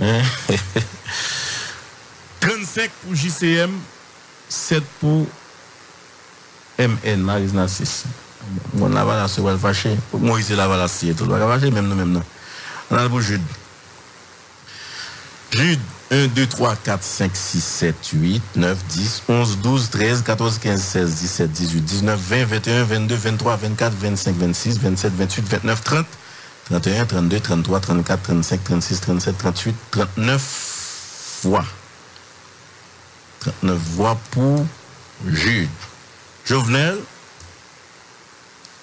Hein? 35 pour JCM, 7 pour MN, Marise Narcisse. Mon la va se va fâcher. Moïse la va la scie, tout le même nous, même nous. On a le Jude. Jude, 1, 2, 3, 4, 5, 6, 7, 8, 9, 10, 11, 12, 13, 14, 15, 16, 17, 18, 19, 20, 21, 22, 23, 24, 25, 26, 27, 28, 29, 30, 31, 32, 33, 34, 35, 36, 37, 38, 39 voix. 39 voix pour Jude. Jovenel,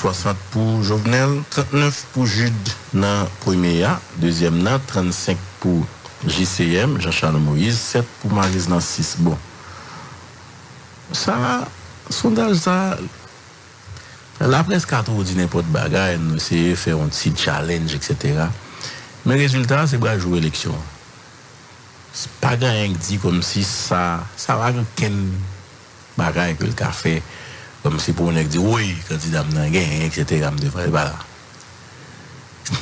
60 pour Jovenel, 39 pour Jude dans premier A, deuxième A, 35 pour JCM, Jean-Charles Moïse, 7 pour Marise dans 6. Bon. Ça, sondage, ça, la presse a trop dit n'importe bagaille, nous essayons de faire un petit challenge, etc. Mais le résultat, c'est pour jouer l'élection. C'est pas rien dit comme si ça, ça va qu'un bagaille que le café comme si pour nous dire oui, candidat n'a gagné, etc. Voilà.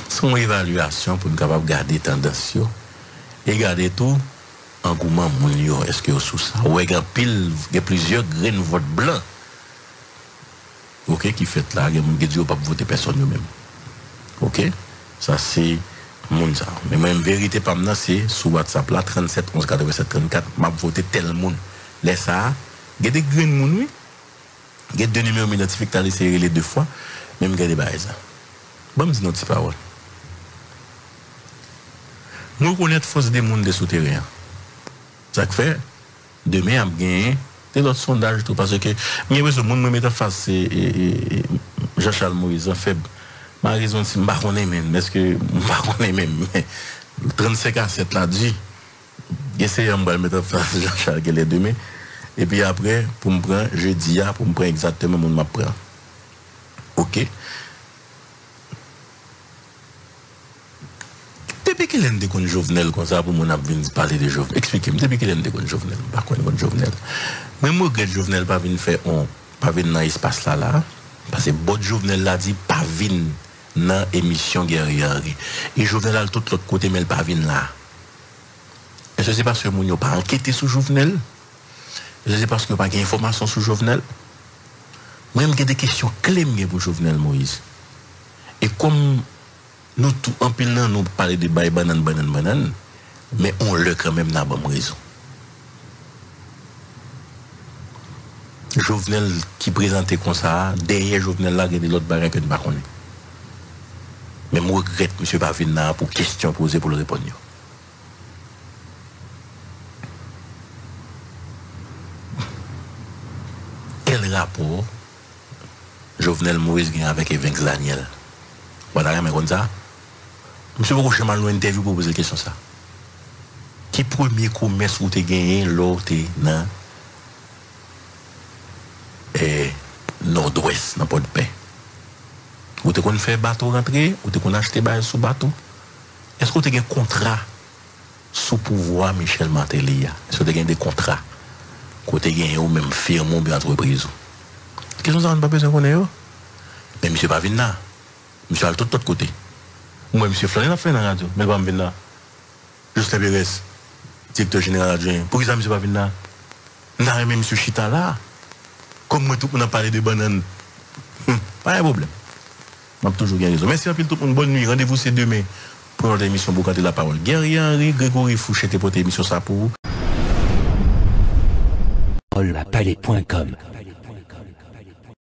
Son évaluation pour nous capable de garder tendance et garder tout engouement mon Est-ce que sous ça? Ouais, il y a pile, il y a plusieurs graines vote blanc. OK, qui fait là, il y a gens qui ne pas voter personne même. OK Ça, c'est monde ça. Mais même vérité, pas maintenant, c'est sur WhatsApp là, 37 11 87 34, m'a voté tel monde. Laisse ça, il y a des graines moun, oui. Il y a deux numéros identifiés que tu as serré les deux fois, même garder les ça. Bon, me dis notre parole. Nous connaissons force des mondes des souterrains. Ça fait, demain, on gagne des autres sondages, tout, parce que, mais oui, ce monde me met en face, et, Jean-Charles Moïse, en faible. Ma raison, c'est que je ne même, parce que je ne même, 35 à 7 là dit, essayez de me mettre en face Jean-Charles, qui est demain. E pi apre, pou m pran, je di ya, pou m pran exactement moun m ap pran. Ok? Tepe ke lende kon jovenel kon sa pou moun ap vin pale de jovenel? Eksplike m, tepe ke lende kon jovenel? Bakon kon jovenel? Mwen mou gred jovenel pa vin fe on, pa vin nan espas la la, pase bot jovenel la di pa vin nan emisyon geryari. E jovenel al tout l'ot kote men pa vin la. E se se pa se moun yo pa anketi sou jovenel? Je se paske pa gen informasyon sou Jovenel. Mwen gen de kesyon klem gen pou Jovenel Moïse. E kom nou tou anpil nan nou pale de bay banan banan banan, men on lè kèmèm nan ban mwen rezon. Jovenel ki prezante kon sa, derye Jovenel la gen de lot barè kèd bakonè. Men mwen regret mwen se pa vin nan pou kestyon pose pou lè repon yo. Quel rapport Jovenel Moïse gagne avec Evinx Daniel Voilà, mais comme ça. Monsieur Boucher m'a une interview pour poser la question ça. Qui premier commerce où tu gagné l'autre dans et nord-ouest, dans Port de Paix Où tu qu'on fait bateau rentrer, où tu qu'on bail sous bateau? Est-ce que tu as un contrat sous pouvoir Michel Martelly ya? Est-ce que tu as des contrats? Côté gagné ou même firme ou bien entreprise ou? Question ça n'a pas besoin qu'on ait. Mais monsieur pas venu là. Monsieur a tout de l'autre côté. Moi monsieur Florent a fait la radio, mais pas venir là. Justin Pérez, directeur général adjoint. Pour qui ça monsieur pas venu là? N'a même monsieur Chita là. Comme moi tout le monde a parlé de bananes. Hum, pas de problème. A toujours raison. Merci à tout le monde. Bonne nuit. Rendez-vous c'est demain pour notre émission pour canter la parole. Guerrier Henri, Grégory Fouché pour l'émission ça pour vous. Palette.com.